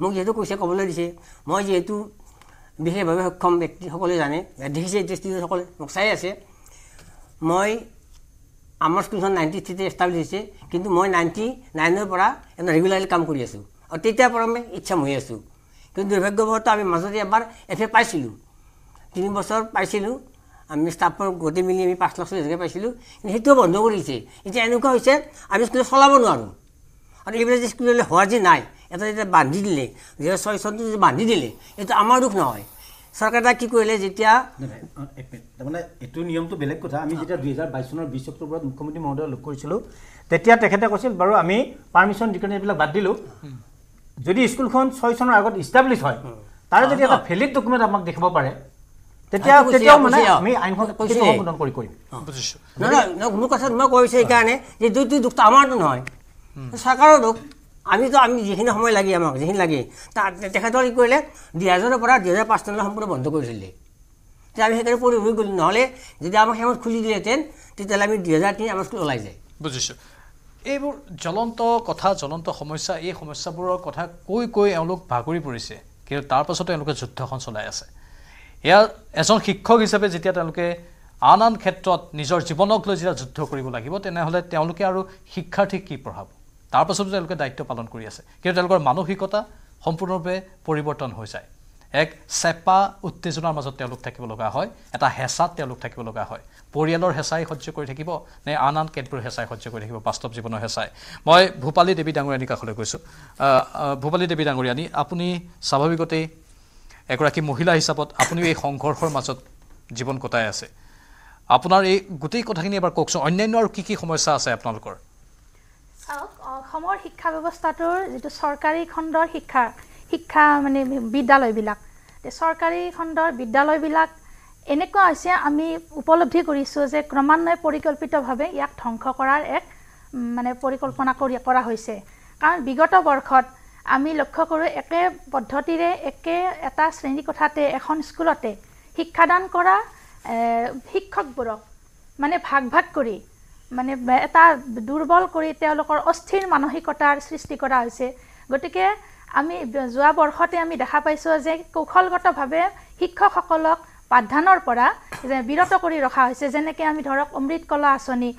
মোক যিহেতু কৈছে ক'বলৈ দিছে মই যিহেতু বিশেষভাৱে সক্ষম ব্যক্তি সকলোৱে জানে দেখিছে এতিয়া সকলে মোক চাই আছে মই আমাৰ স্কুলখন নাইণ্টি থ্ৰীতে এষ্টাব্লিছ হৈছে কিন্তু মই নাইণ্টি নাইনৰ পৰা এটা ৰেগুলাৰলি কাম কৰি আছোঁ আৰু তেতিয়াৰ পৰা মই ইচ্ছা হৈ আছোঁ কিন্তু দুৰ্ভাগ্যবশতঃ আমি মাজতে এবাৰ এফ এ পাইছিলোঁ তিনি বছৰ পাইছিলোঁ আমি ষ্টাফৰ গোটেই মিলি আমি পাঁচ লাখ চল্লিছ হাজাৰ পাইছিলোঁ। কিন্তু সেইটোও বন্ধ কৰি দিছে। এতিয়া এনেকুৱা হৈছে আমি স্কুলত চলাব নোৱাৰোঁ। আৰু এইবিলাক যে স্কুললৈ হোৱা যে নাই এটা যেতিয়া বান্ধি দিলে দুহেজাৰ ছয় চনটো যে বান্ধি দিলে এইটো আমাৰ দুখ নহয়। চৰকাৰে কি কৰিলে যেতিয়া তাৰমানে এইটো নিয়মটো বেলেগ কথা। আমি যেতিয়া দুহেজাৰ বাইছ চনৰ বিছ অক্টোবৰত মুখ্যমন্ত্ৰী মহোদয় লগ কৰিছিলোঁ তেতিয়া তেখেতে কৈছিল বাৰু আমি পাৰ্মিশ্যন ডিক্লেয়াৰ এইবিলাক বাদ দিলোঁ। যদি স্কুলখন ছয় চনৰ আগত ইষ্টাব্লিছ হয় তাৰে যদি এটা ভেলিড ডকুমেণ্ট আমাক দেখাব পাৰে তেতিয়া সেইটো কৈছে, তেতিয়াও মানে কৈছে, আমি আইনখন কৈছে। কেতিয়াও সংশোধন কৰি কৰিম। বুজিছোঁ নহয় নহয় মোৰ কথাত মই কৈছোঁ সেইকাৰণে যে দুইটো দুখটো আমাৰতো নহয়। চৰকাৰৰ দুখ আমিতো আমি যিখিনি সময় লাগে আমাক যিখিনি লাগে তেখেতৰ কি কৰিলে দুহেজাৰৰ পৰা দুহেজাৰ পাঁচ চনলৈ সম্পূৰ্ণ বন্ধ কৰিছিলে তেতিয়া আমি সেইকাৰণে পৰি ৰৈ গ'লোঁ। নহ'লে যদি আমাক সেইমত খুলি দিলেহেঁতেন তেতিয়াহ'লে আমি দুহেজাৰ তিনি আমাৰ স্কুল ওলাই যায়। বুজিছোঁ। এইবোৰ জ্বলন্ত কথা জ্বলন্ত সমস্যা এই সমস্যাবোৰৰ কথা কৈ কৈ এওঁলোক ভাগৰি পৰিছে। কিন্তু তাৰ পাছতো এওঁলোকে যুদ্ধখন চলাই আছে। এয়া এজন শিক্ষক হিচাপে যেতিয়া তেওঁলোকে আন আন ক্ষেত্ৰত নিজৰ জীৱনক লৈ যেতিয়া যুদ্ধ কৰিব লাগিব তেনেহ'লে তেওঁলোকে আৰু শিক্ষাৰ্থীক কি পঢ়াব? তাৰ পাছতো তেওঁলোকে দায়িত্ব পালন কৰি আছে। কিন্তু তেওঁলোকৰ মানসিকতা সম্পূৰ্ণৰূপে পৰিৱৰ্তন হৈ যায়। এক চেপা উত্তেজনাৰ মাজত তেওঁলোক থাকিব লগা হয় এটা হেঁচাত তেওঁলোক থাকিব লগা হয়। পৰিয়ালৰ হেঁচাই সহ্য কৰি থাকিব নে আন আন কেতবোৰ হেঁচাই সহ্য কৰি থাকিব? বাস্তৱ জীৱনৰ হেঁচাই। মই ভূপালী দেৱী ডাঙৰীয়ানীৰ কাষলৈ গৈছোঁ। ভূপালী দেৱী ডাঙৰীয়ানী আপুনি স্বাভাৱিকতেই এগৰাকী মহিলা হিচাপত আপুনিও এই সংঘৰ্ষৰ মাজত জীৱন কটাই আছে। আপোনাৰ এই গোটেই কথাখিনি এবাৰ কওকচোন। অন্যান্য আৰু কি কি সমস্যা আছে আপোনালোকৰ? চাওক অসমৰ শিক্ষা ব্যৱস্থাটোৰ যিটো চৰকাৰী খণ্ডৰ শিক্ষা শিক্ষা মানে বিদ্যালয়বিলাক চৰকাৰী খণ্ডৰ বিদ্যালয়বিলাক এনেকুৱা হৈছে আমি উপলব্ধি কৰিছোঁ যে ক্ৰমান্বয়ে পৰিকল্পিতভাৱে ইয়াক ধ্বংস কৰাৰ এক মানে পৰিকল্পনা কৰি কৰা হৈছে। কাৰণ বিগত বৰ্ষত আমি লক্ষ্য কৰোঁ একে পদ্ধতিৰে একে এটা শ্ৰেণীকোঠাতে এখন স্কুলতে শিক্ষাদান কৰা শিক্ষকবোৰক মানে ভাগ ভাগ কৰি মানে এটা দুৰ্বল কৰি তেওঁলোকৰ অস্থিৰ মানসিকতাৰ সৃষ্টি কৰা হৈছে। গতিকে আমি যোৱা বৰ্ষতে আমি দেখা পাইছোঁ যে কৌশলগতভাৱে শিক্ষকসকলক পাঠদানৰ পৰা যে বিৰত কৰি ৰখা হৈছে। যেনেকৈ আমি ধৰক অমৃত কলা আঁচনি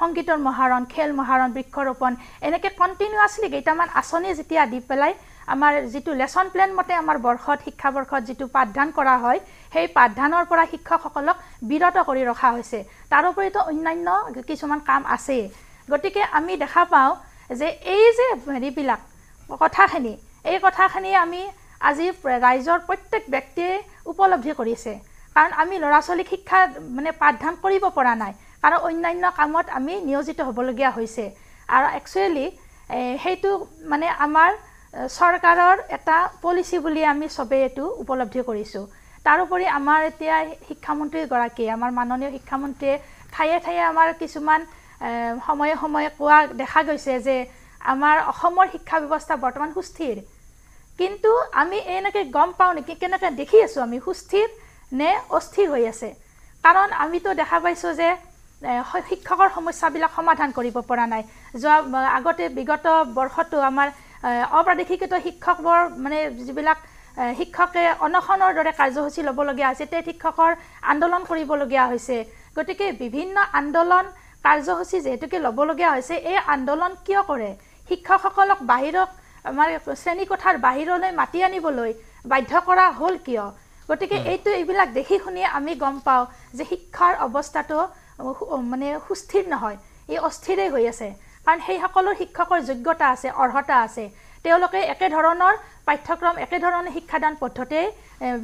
সংগীতৰ মহাৰণ খেল মহাৰণ বৃক্ষৰোপণ এনেকৈ কণ্টিনিউৱাছলি কেইটামান আঁচনি যেতিয়া দি পেলাই আমাৰ যিটো লেচন প্লেন মতে আমাৰ বৰ্ষত শিক্ষাবৰ্ষত যিটো পাঠদান কৰা হয় সেই পাঠদানৰ পৰা শিক্ষকসকলক বিৰত কৰি ৰখা হৈছে। তাৰোপৰিতো অন্যান্য কিছুমান কাম আছেই। গতিকে আমি দেখা পাওঁ যে এই যে হেৰিবিলাক কথাখিনি এই কথাখিনি আমি আজি ৰাইজৰ প্ৰত্যেক ব্যক্তিয়ে উপলব্ধি কৰিছে। কাৰণ আমি ল'ৰা ছোৱালীক শিক্ষা মানে পাঠদান কৰিব পৰা নাই। কাৰণ অন্যান্য কামত আমি নিয়োজিত হ'বলগীয়া হৈছে। আৰু একচুৱেলি সেইটো মানে আমাৰ চৰকাৰৰ এটা পলিচি বুলি আমি চবেই এইটো উপলব্ধি কৰিছোঁ। তাৰোপৰি আমাৰ এতিয়া শিক্ষামন্ত্ৰীগৰাকীয়ে আমাৰ মাননীয় শিক্ষামন্ত্ৰীয়ে ঠায়ে ঠায়ে আমাৰ কিছুমান সময়ে সময়ে কোৱা দেখা গৈছে যে আমাৰ অসমৰ শিক্ষা ব্যৱস্থা বৰ্তমান সুস্থিৰ। কিন্তু আমি এনেকৈ গম পাওঁ নেকি কেনেকৈ দেখি আছোঁ আমি সুস্থিৰ নে অস্থিৰ হৈ আছে? কাৰণ আমিতো দেখা পাইছোঁ যে শিক্ষকৰ সমস্যাবিলাক সমাধান কৰিব পৰা নাই। যোৱা আগতে বিগত বৰ্ষতো আমাৰ অপ্ৰাদেশিকৃত শিক্ষকবোৰ মানে যিবিলাক শিক্ষকে অনশনৰ দৰে কাৰ্যসূচী ল'বলগীয়া হৈছে। টেট শিক্ষকৰ আন্দোলন কৰিবলগীয়া হৈছে। গতিকে বিভিন্ন আন্দোলন কাৰ্যসূচী যিহেতুকে ল'বলগীয়া হৈছে এই আন্দোলন কিয় কৰে? শিক্ষকসকলক বাহিৰক আমাৰ শ্ৰেণীকোঠাৰ বাহিৰলৈ মাতি আনিবলৈ বাধ্য কৰা হ'ল কিয়? গতিকে এইটো এইবিলাক দেখি শুনি আমি গম পাওঁ যে শিক্ষাৰ অৱস্থাটো মানে সুস্থিৰ নহয় এই অস্থিৰেই হৈ আছে। কাৰণ সেই সকলো শিক্ষকৰ যোগ্যতা আছে অৰ্হতা আছে। তেওঁলোকে একেধৰণৰ পাঠ্যক্ৰম একেধৰণে শিক্ষাদান পদ্ধতিয়ে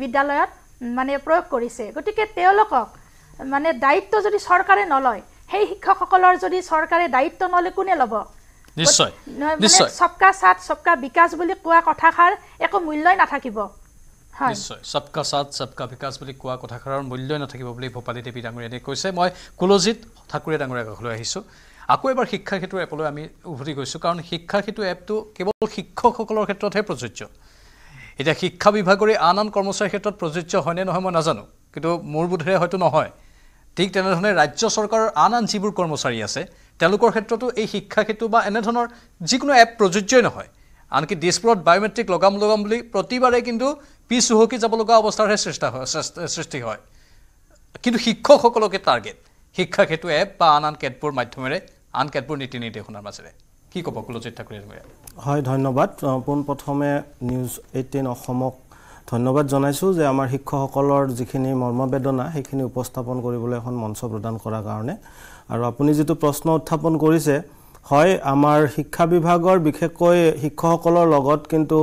বিদ্যালয়ত মানে প্ৰয়োগ কৰিছে। গতিকে তেওঁলোকক মানে দায়িত্ব যদি চৰকাৰে নলয় সেই শিক্ষকসকলৰ যদি চৰকাৰে দায়িত্ব নলয় কোনে ল'ব? নিশ্চয়। চবকা সাথ চবকা বিকাশ বুলি কোৱা কথাষাৰ একো মূল্যই নাথাকিব। নিশ্চয়। চবকা সাথ চবকা বিকাশ বুলি কোৱা কথাষাৰৰ মূল্যই নাথাকিব বুলি ভূপালী দেৱী ডাঙৰীয়ানীয়ে কৈছে। মই কুলজিৎ ঠাকুৰীয়া ডাঙৰীয়া কাষলৈ আহিছোঁ। আকৌ এবাৰ শিক্ষা সেতু এপলৈ আমি উভতি গৈছোঁ কাৰণ শিক্ষা সেতু এপটো কেৱল শিক্ষকসকলৰ ক্ষেত্ৰতহে প্ৰযোজ্য। এতিয়া শিক্ষা বিভাগৰে আন আন কৰ্মচাৰীৰ ক্ষেত্ৰত প্ৰযোজ্য হয়নে নহয় মই নাজানো কিন্তু মোৰ বোধেৰে হয়তো নহয়। ঠিক তেনেধৰণে ৰাজ্য চৰকাৰৰ আন আন যিবোৰ কৰ্মচাৰী আছে তেওঁলোকৰ ক্ষেত্ৰতো এই শিক্ষা সেতু বা এনেধৰণৰ যিকোনো এপ প্ৰযোজ্যই নহয়। আনকি দিছপুৰত বায়'মেট্ৰিক লগাম লগাম বুলি প্ৰতিবাৰে কিন্তু পিছ হুহকি যাব লগা অৱস্থাৰহে সৃষ্টি হয় সৃষ্টি হয়। কিন্তু শিক্ষকসকলকে টাৰ্গেট শিক্ষা সেতু এপ বা আন আন কেতবোৰ মাধ্যমেৰে আন কেতবোৰ নীতি নিৰ্দেশনাৰ মাজেৰে। কি ক'ব কুলজিৎ ঠাকুৰীয়া? হয় ধন্যবাদ। পোনপ্ৰথমে নিউজ এইটিন অসমক ধন্যবাদ জনাইছোঁ যে আমাৰ শিক্ষকসকলৰ যিখিনি মৰ্মবেদনা সেইখিনি উপস্থাপন কৰিবলৈ এখন মঞ্চ প্ৰদান কৰাৰ কাৰণে। আৰু আপুনি যিটো প্ৰশ্ন উত্থাপন কৰিছে হয় আমাৰ শিক্ষা বিভাগৰ বিশেষকৈ শিক্ষকসকলৰ লগত কিন্তু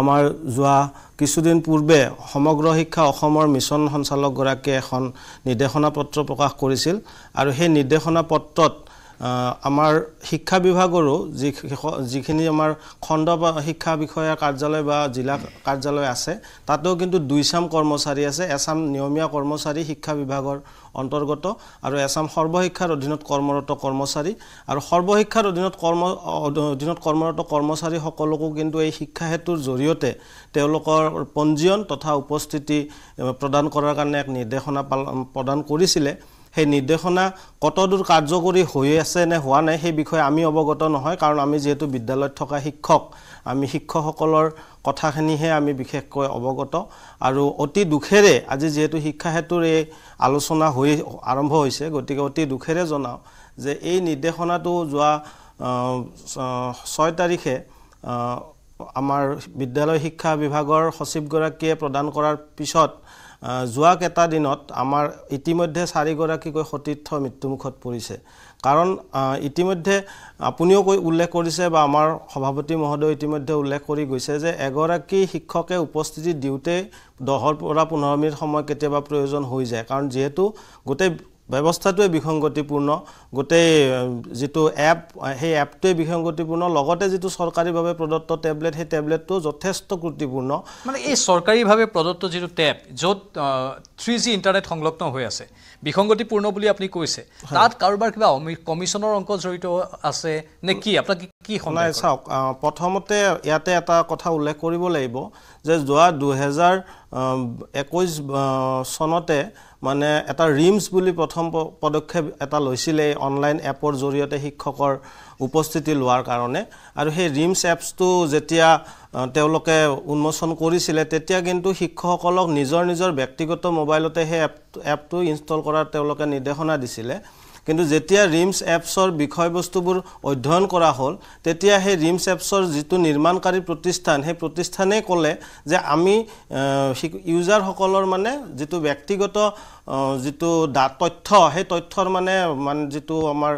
আমাৰ যোৱা কিছুদিন পূৰ্বে সমগ্ৰ শিক্ষা অসমৰ মিছন সঞ্চালকগৰাকীয়ে এখন নিৰ্দেশনা পত্ৰ প্ৰকাশ কৰিছিল। আৰু সেই নিৰ্দেশনা পত্ৰত আমাৰ শিক্ষা বিভাগৰো যি যিখিনি আমাৰ খণ্ড শিক্ষা বিষয়াৰ কাৰ্যালয় বা জিলা কাৰ্যালয় আছে তাতেও কিন্তু দুইচাম কৰ্মচাৰী আছে এচাম নিয়মীয়া কৰ্মচাৰী শিক্ষা বিভাগৰ অন্তৰ্গত আৰু এচাম সৰ্বশিক্ষাৰ অধীনত কৰ্মৰত কৰ্মচাৰী। আৰু সৰ্বশিক্ষাৰ অধীনত কৰ্ম অধীনত কৰ্মৰত কৰ্মচাৰীসকলকো কিন্তু এই শিক্ষা সেতুৰ জৰিয়তে তেওঁলোকৰ পঞ্জীয়ন তথা উপস্থিতি প্ৰদান কৰাৰ কাৰণে এক নিৰ্দেশনা পাল- প্ৰদান কৰিছিলে। সেই নিৰ্দেশনা কতদূৰ কাৰ্যকৰী হৈ আছে নে হোৱা নাই সেই বিষয়ে আমি অৱগত নহয় কাৰণ আমি যিহেতু বিদ্যালয়ত থকা শিক্ষক আমি শিক্ষকসকলৰ কথাখিনিহে আমি বিশেষকৈ অৱগত। আৰু অতি দুখেৰে আজি যিহেতু শিক্ষা সেতুৰ এই আলোচনা হৈ আৰম্ভ হৈছে গতিকে অতি দুখেৰে জনাওঁ যে এই নিৰ্দেশনাটো যোৱা ছয় তাৰিখে আমাৰ বিদ্যালয় শিক্ষা বিভাগৰ সচিবগৰাকীয়ে প্ৰদান কৰাৰ পিছত যোৱা কেইটা দিনত আমাৰ ইতিমধ্যে চাৰিগৰাকীকৈ সতীৰ্থ মৃত্যুমুখত পৰিছে। কাৰণ ইতিমধ্যে আপুনিও কৈ উল্লেখ কৰিছে বা আমাৰ সভাপতি মহোদয় ইতিমধ্যে উল্লেখ কৰি গৈছে যে এগৰাকী শিক্ষকে উপস্থিতি দিওঁতে দহৰ পৰা পোন্ধৰ মিনিট সময় কেতিয়াবা প্ৰয়োজন হৈ যায়। কাৰণ যিহেতু গোটেই ব্যৱস্থাটোৱে বিসংগতিপূৰ্ণ। গোটেই যিটো এপ সেই এপটোৱে বিসংগতিপূৰ্ণ। লগতে যিটো চৰকাৰীভাৱে প্ৰদত্ত টেবলেট সেই টেবলেটটো যথেষ্ট ত্ৰুটিপূৰ্ণ। মানে এই চৰকাৰীভাৱে প্ৰদত্ত যিটো টেপ য'ত থ্ৰী জি ইণ্টাৰনেট সংলগ্ন হৈ আছে বিসংগতিপূৰ্ণ বুলি আপুনি কৈছে তাত কাৰোবাৰ কিবা কমিশ্যনৰ অংক জড়িত আছে নে কি? আপোনাক কি- নাই? চাওক প্ৰথমতে ইয়াতে এটা কথা উল্লেখ কৰিব লাগিব যে যোৱা দুহেজাৰ একৈছ চনতে মানে এটা ৰিমছ বুলি প্ৰথম পদক্ষেপ এটা লৈছিলে এই অনলাইন এপৰ জৰিয়তে শিক্ষকৰ উপস্থিতি লোৱাৰ কাৰণে। আৰু সেই ৰিমছ এপছটো যেতিয়া তেওঁলোকে উন্মোচন কৰিছিলে তেতিয়া কিন্তু শিক্ষকসকলক নিজৰ নিজৰ ব্যক্তিগত মোবাইলতে সেই এপ এপটো ইনষ্টল কৰাৰ তেওঁলোকে নিৰ্দেশনা দিছিলে। কিন্তু যেতিয়া ৰিমছ এপছৰ বিষয়বস্তুবোৰ অধ্যয়ন কৰা হ'ল তেতিয়া সেই ৰিমছ এপছৰ যিটো নিৰ্মাণকাৰী প্ৰতিষ্ঠান সেই প্ৰতিষ্ঠানেই ক'লে যে আমি ইউজাৰসকলৰ মানে যিটো ব্যক্তিগত যিটো তথ্য সেই তথ্যৰ মানে মানে যিটো আমাৰ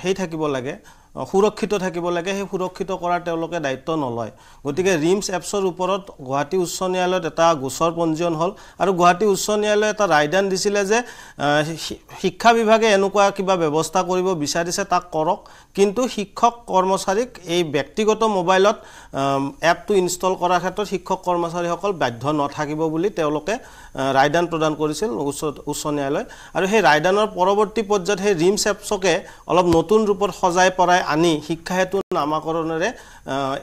সেই থাকিব লাগে। সুৰক্ষিত থাকিব লাগে সেই সুৰক্ষিত কৰাৰ তেওঁলোকে দায়িত্ব নলয়। গতিকে ৰিমছ এপছৰ ওপৰত গুৱাহাটী উচ্চ ন্যায়ালয়ত এটা গোচৰ পঞ্জীয়ন হ'ল আৰু গুৱাহাটী উচ্চ ন্যায়ালয়ে এটা ৰায়দান দিছিলে যে শিক্ষা বিভাগে এনেকুৱা কিবা ব্যৱস্থা কৰিব বিচাৰিছে তাক কৰক। কিন্তু শিক্ষক কৰ্মচাৰীক এই ব্যক্তিগত মোবাইলত এপটো ইনষ্টল কৰাৰ ক্ষেত্ৰত শিক্ষক কৰ্মচাৰীসকল বাধ্য নাথাকিব বুলি তেওঁলোকে ৰায়দান প্ৰদান কৰিছিল উচ্চ উচ্চ ন্যায়ালয়। আৰু সেই ৰায়দানৰ পৰৱৰ্তী পৰ্যায়ত সেই ৰিমছ এপছকে অলপ নতুন ৰূপত সজাই পৰাই আনি শিক্ষা হেতু নামাকৰণেৰে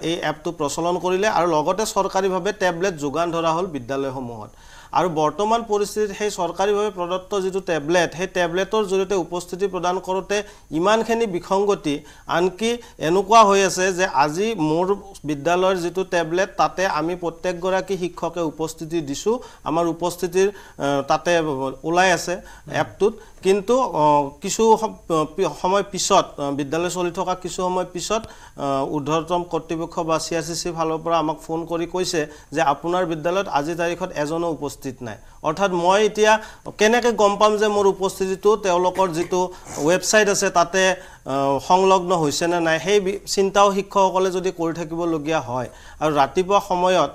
এই এপটো প্ৰচলন কৰিলে আৰু লগতে চৰকাৰীভাৱে টেবলেট যোগান ধৰা হ'ল বিদ্যালয়সমূহত। আৰু বৰ্তমান পৰিস্থিতিত সেই চৰকাৰীভাৱে প্ৰদত্ত যিটো টেবলেট সেই টেবলেটৰ জৰিয়তে উপস্থিতি প্ৰদান কৰোঁতে ইমানখিনি বিসংগতি আনকি এনেকুৱা হৈ আছে যে আজি মোৰ বিদ্যালয়ৰ যিটো টেবলেট তাতে আমি প্ৰত্যেকগৰাকী শিক্ষকে উপস্থিতি দিছোঁ। আমাৰ উপস্থিতিৰ তাতে ওলাই আছে এপটোত। কিন্তু কিছু সময় পিছত বিদ্যালয় চলি থকা কিছু সময় পিছত আহ, ঊৰ্ধ্বতম কৰ্তৃপক্ষ বা চি আৰ চি চিৰ ফালৰ পৰা আমাক ফোন কৰি কৈছে যে আপোনাৰ বিদ্যালয়ত আজি তাৰিখত এজনো উপস্থিত নাই। অৰ্থাৎ মই এতিয়া কেনেকৈ গম পাম যে মোৰ উপস্থিতিটো তেওঁলোকৰ যিটো ৱেবছাইট আছে তাতে সংলগ্ন হৈছে নে নাই সেই চিন্তাও শিক্ষকসকলে যদি কৰি থাকিবলগীয়া হয় আৰু ৰাতিপুৱা সময়ত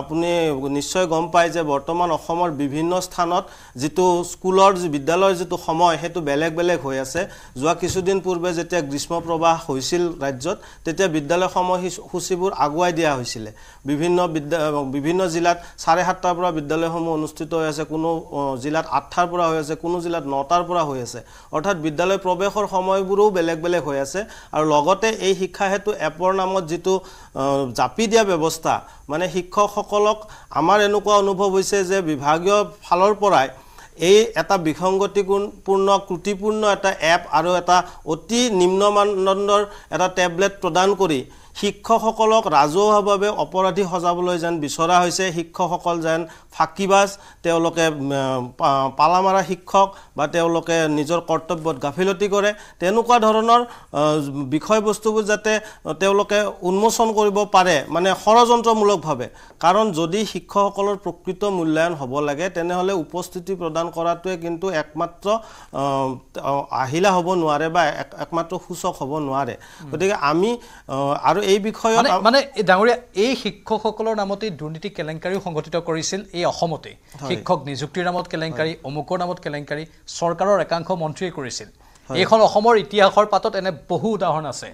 আপুনি নিশ্চয় গম পায় যে বৰ্তমান অসমৰ বিভিন্ন স্থানত যিটো স্কুলৰ যি বিদ্যালয়ৰ যিটো সময় সেইটো বেলেগ বেলেগ হৈ আছে। যোৱা কিছুদিন পূৰ্বে যেতিয়া গ্ৰীষ্ম প্ৰবাহ হৈছিল ৰাজ্যত তেতিয়া বিদ্যালয় সময়সূচীবোৰ আগুৱাই দিয়া হৈছিলে। বিভিন্ন বিদ্যা বিভিন্ন জিলাত চাৰে সাতটাৰ পৰা বিদ্যালয়সমূহ অনুষ্ঠিত হৈ আছে কোনো জিলাত আঠটাৰ পৰা হৈ আছে কোনো জিলাত নটাৰ পৰা হৈ আছে। অৰ্থাৎ বিদ্যালয় প্ৰৱেশৰ সময়বোৰো বেলেগ বেলেগ হৈ আছে। আৰু লগতে এই শিক্ষা হেতু এপৰ নামত যিটো জাপি দিয়া ব্যৱস্থা মানে শিক্ষকসকলক আমাৰ এনেকুৱা অনুভৱ হৈছে যে বিভাগীয় ফালৰ পৰাই এই এটা বিসংগতিপূৰ্ণ ত্ৰুটিপূৰ্ণ এটা এপ আৰু এটা অতি নিম্ন মানদণ্ডৰ এটা টেবলেট প্ৰদান কৰি শিক্ষকসকলক ৰাজহুৱাভাৱে অপৰাধী সজাবলৈ যেন বিচৰা হৈছে শিক্ষকসকল যেন ফাঁকিবাজ তেওঁলোকে উম, পা- পালামাৰা শিক্ষক বা তেওঁলোকে নিজৰ কৰ্তব্যত গাফিলতি কৰে তেনেকুৱা ধৰণৰ বিষয়বস্তুবোৰ যাতে তেওঁলোকে উন্মোচন কৰিব পাৰে মানে ষড়যন্ত্ৰমূলকভাৱে। কাৰণ যদি শিক্ষকসকলৰ প্ৰকৃত মূল্যায়ন হ'ব লাগে তেনেহ'লে উপস্থিতি প্ৰদান কৰাটোৱে কিন্তু একমাত্ৰ আহ, আহ, আহিলা হ'ব নোৱাৰে বা এক- একমাত্ৰ সূচক হ'ব নোৱাৰে। গতিকে আমি আৰু এই বিষয়ত মানে ডাঙৰীয়া এই শিক্ষকসকলৰ নামতেই দুৰ্নীতি কেলেংকাৰীও সংঘটিত কৰিছিল এই অসমতেই শিক্ষক নিযুক্তিৰ নামত কেলেংকাৰী অমুকৰ নামত কেলেংকাৰী চৰকাৰৰ একাংশ মন্ত্ৰীয়ে কৰিছিল। এইখন অসমৰ ইতিহাসৰ পাতত এনে বহু উদাহৰণ আছে।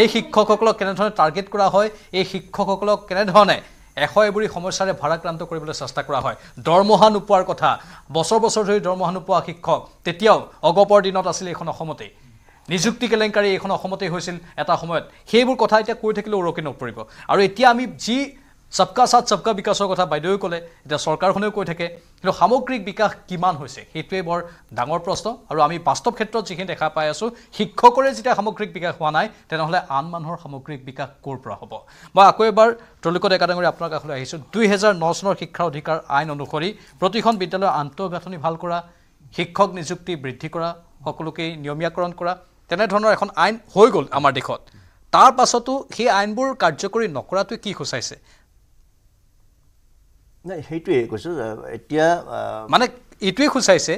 এই শিক্ষকসকলক কেনেধৰণে টাৰ্গেট কৰা হয় এই শিক্ষকসকলক কেনেধৰণে এশ এবুৰি সমস্যাৰে ভাৰাক্ৰান্ত কৰিবলৈ চেষ্টা কৰা হয় দৰমহা নোপোৱাৰ কথা বছৰ বছৰ ধৰি দৰমহা নোপোৱা শিক্ষক তেতিয়াও অগপৰ দিনত আছিল এইখন অসমতেই নিযুক্তি কেলেংকাৰী এইখন অসমতেই হৈছিল এটা সময়ত। সেইবোৰ কথা এতিয়া কৈ থাকিলেও উৰকি নপৰিব। আৰু এতিয়া আমি যি চবকা সাথ চবকা বিকাশৰ কথা বাইদেৱে ক'লে এতিয়া চৰকাৰখনেও কৈ থাকে কিন্তু সামগ্ৰিক বিকাশ কিমান হৈছে? সেইটোৱে বৰ ডাঙৰ প্ৰশ্ন। আৰু আমি বাস্তৱ ক্ষেত্ৰত যিখিনি দেখা পাই আছোঁ শিক্ষকৰে যেতিয়া সামগ্ৰিক বিকাশ হোৱা নাই তেনেহ'লে আন মানুহৰ সামগ্ৰিক বিকাশ ক'ৰ পৰা হ'ব? মই আকৌ এবাৰ তলিকত একাডেমী আপোনাৰ কাষলৈ আহিছোঁ। দুই হেজাৰ ন চনৰ শিক্ষাৰ অধিকাৰ আইন অনুসৰি প্ৰতিখন বিদ্যালয়ৰ আন্তঃগাঁথনি ভাল কৰা শিক্ষক নিযুক্তি বৃদ্ধি কৰা সকলোকেই নিয়মীয়াকৰণ কৰা তেনেধৰণৰ এখন আইন হৈ গ'ল আমাৰ দেশত। তাৰ পাছতো সেই আইনবোৰ কাৰ্যকৰী নকৰাটোৱে কি সূচাইছে নাই সেইটোৱে কৈছোঁ এতিয়া মানে এইটোৱে সূচাইছে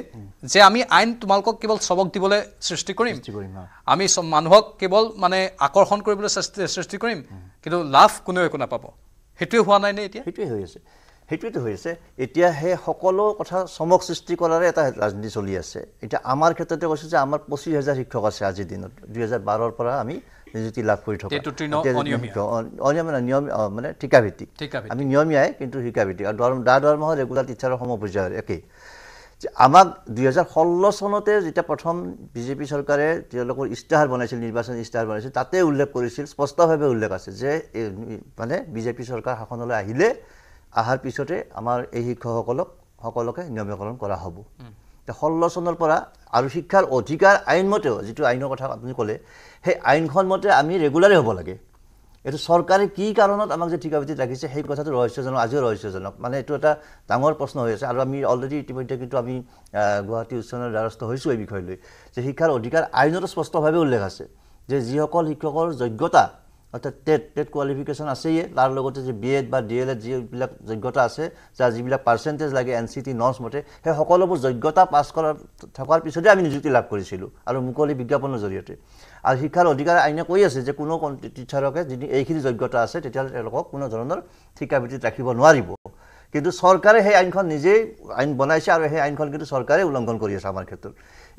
যে আমি আইন তোমালোকক কেৱল চবক দিবলৈ সৃষ্টি কৰিম। আমি মানুহক কেৱল মানে আকৰ্ষণ কৰিবলৈ সৃষ্টি সৃষ্টি কৰিম। কিন্তু লাভ কোনেও একো নাপাব। সেইটোৱে হোৱা নাই নে এতিয়া? সেইটোৱে হৈ আছে। সেইটোৱেতো হৈ আছে। এতিয়া সেই সকলো কথা চমক সৃষ্টি কৰাৰে এটা ৰাজনীতি চলি আছে। এতিয়া আমাৰ ক্ষেত্ৰতে কৈছোঁ যে আমাৰ পঁচিছ হাজাৰ শিক্ষক আছে আজিৰ দিনত। দুহেজাৰ বাৰৰ পৰা আমি নিযুক্তি লাভ কৰি থকা। অনিয়মীয়া। নিয়ম মানে ঠিকাভিত্তিক। আমি নিয়মীয়াই কিন্তু শিক্ষাভিত্তিক। আৰু দৰম দা দৰমহা ৰেগুলাৰ টিচাৰৰ সমপৰ্যায়ৰ একেই। যে আমাক দুহেজাৰ ষোল্ল চনতে যেতিয়া প্ৰথম বিজেপি চৰকাৰে তেওঁলোকৰ ইস্তাহাৰ বনাইছিল নিৰ্বাচনী ইস্তাহাৰ বনাইছিল তাতে উল্লেখ কৰিছিল স্পষ্টভাৱে উল্লেখ আছে যে মানে বিজেপি চৰকাৰ শাসনলৈ আহিলে অহাৰ পিছতে আমাৰ এই শিক্ষকসকলক সকলোকে নিয়মীকৰণ কৰা হ'ব। ষোল্ল চনৰ পৰা আৰু শিক্ষাৰ অধিকাৰ আইনমতেও যিটো আইনৰ কথা আপুনি ক'লে সেই আইনখন মতে আমি ৰেগুলাৰেই হ'ব লাগে। এইটো চৰকাৰে কি কাৰণত আমাক যে ঠিকাভিত্তিত ৰাখিছে সেই কথাটো ৰহস্যজনক আজিও ৰহস্যজনক। মানে এইটো এটা ডাঙৰ প্ৰশ্ন হৈ আছে। আৰু আমি অলৰেডি ইতিমধ্যে কিন্তু আমি গুৱাহাটী উচ্চ ন্যায়ালয়ৰ দ্বাৰস্থ হৈছোঁ এই বিষয় লৈ। যে শিক্ষাৰ অধিকাৰ আইনতো স্পষ্টভাৱে উল্লেখ আছে। যে যিসকল শিক্ষকৰ যোগ্যতা অৰ্থাৎ টেট টেট কোৱালিফিকেশ্যন আছেই। তাৰ লগতে যে বি এড বা ডি এল এড যিবিলাক যোগ্যতা আছে যাৰ যিবিলাক পাৰ্চেণ্টেজ লাগে এন চি টি নৰ্ছ মতে সেই সকলোবোৰ যোগ্যতা পাছ কৰাৰ থকাৰ পিছতে আমি নিযুক্তি লাভ কৰিছিলোঁ আৰু মুকলি বিজ্ঞাপনৰ জৰিয়তে। আৰু শিক্ষাৰ অধিকাৰ আইনে কৈ আছে যে কোনো কন- টিচাৰকে যদি এইখিনি যোগ্যতা আছে তেতিয়াহ'লে তেওঁলোকক কোনো ধৰণৰ ঠিকাভিত্তিত ৰাখিব নোৱাৰিব। কিন্তু চৰকাৰে সেই আইনখন নিজেই আইন বনাইছে আৰু সেই আইনখন কিন্তু চৰকাৰে উলংঘন কৰি আছে আমাৰ ক্ষেত্ৰত।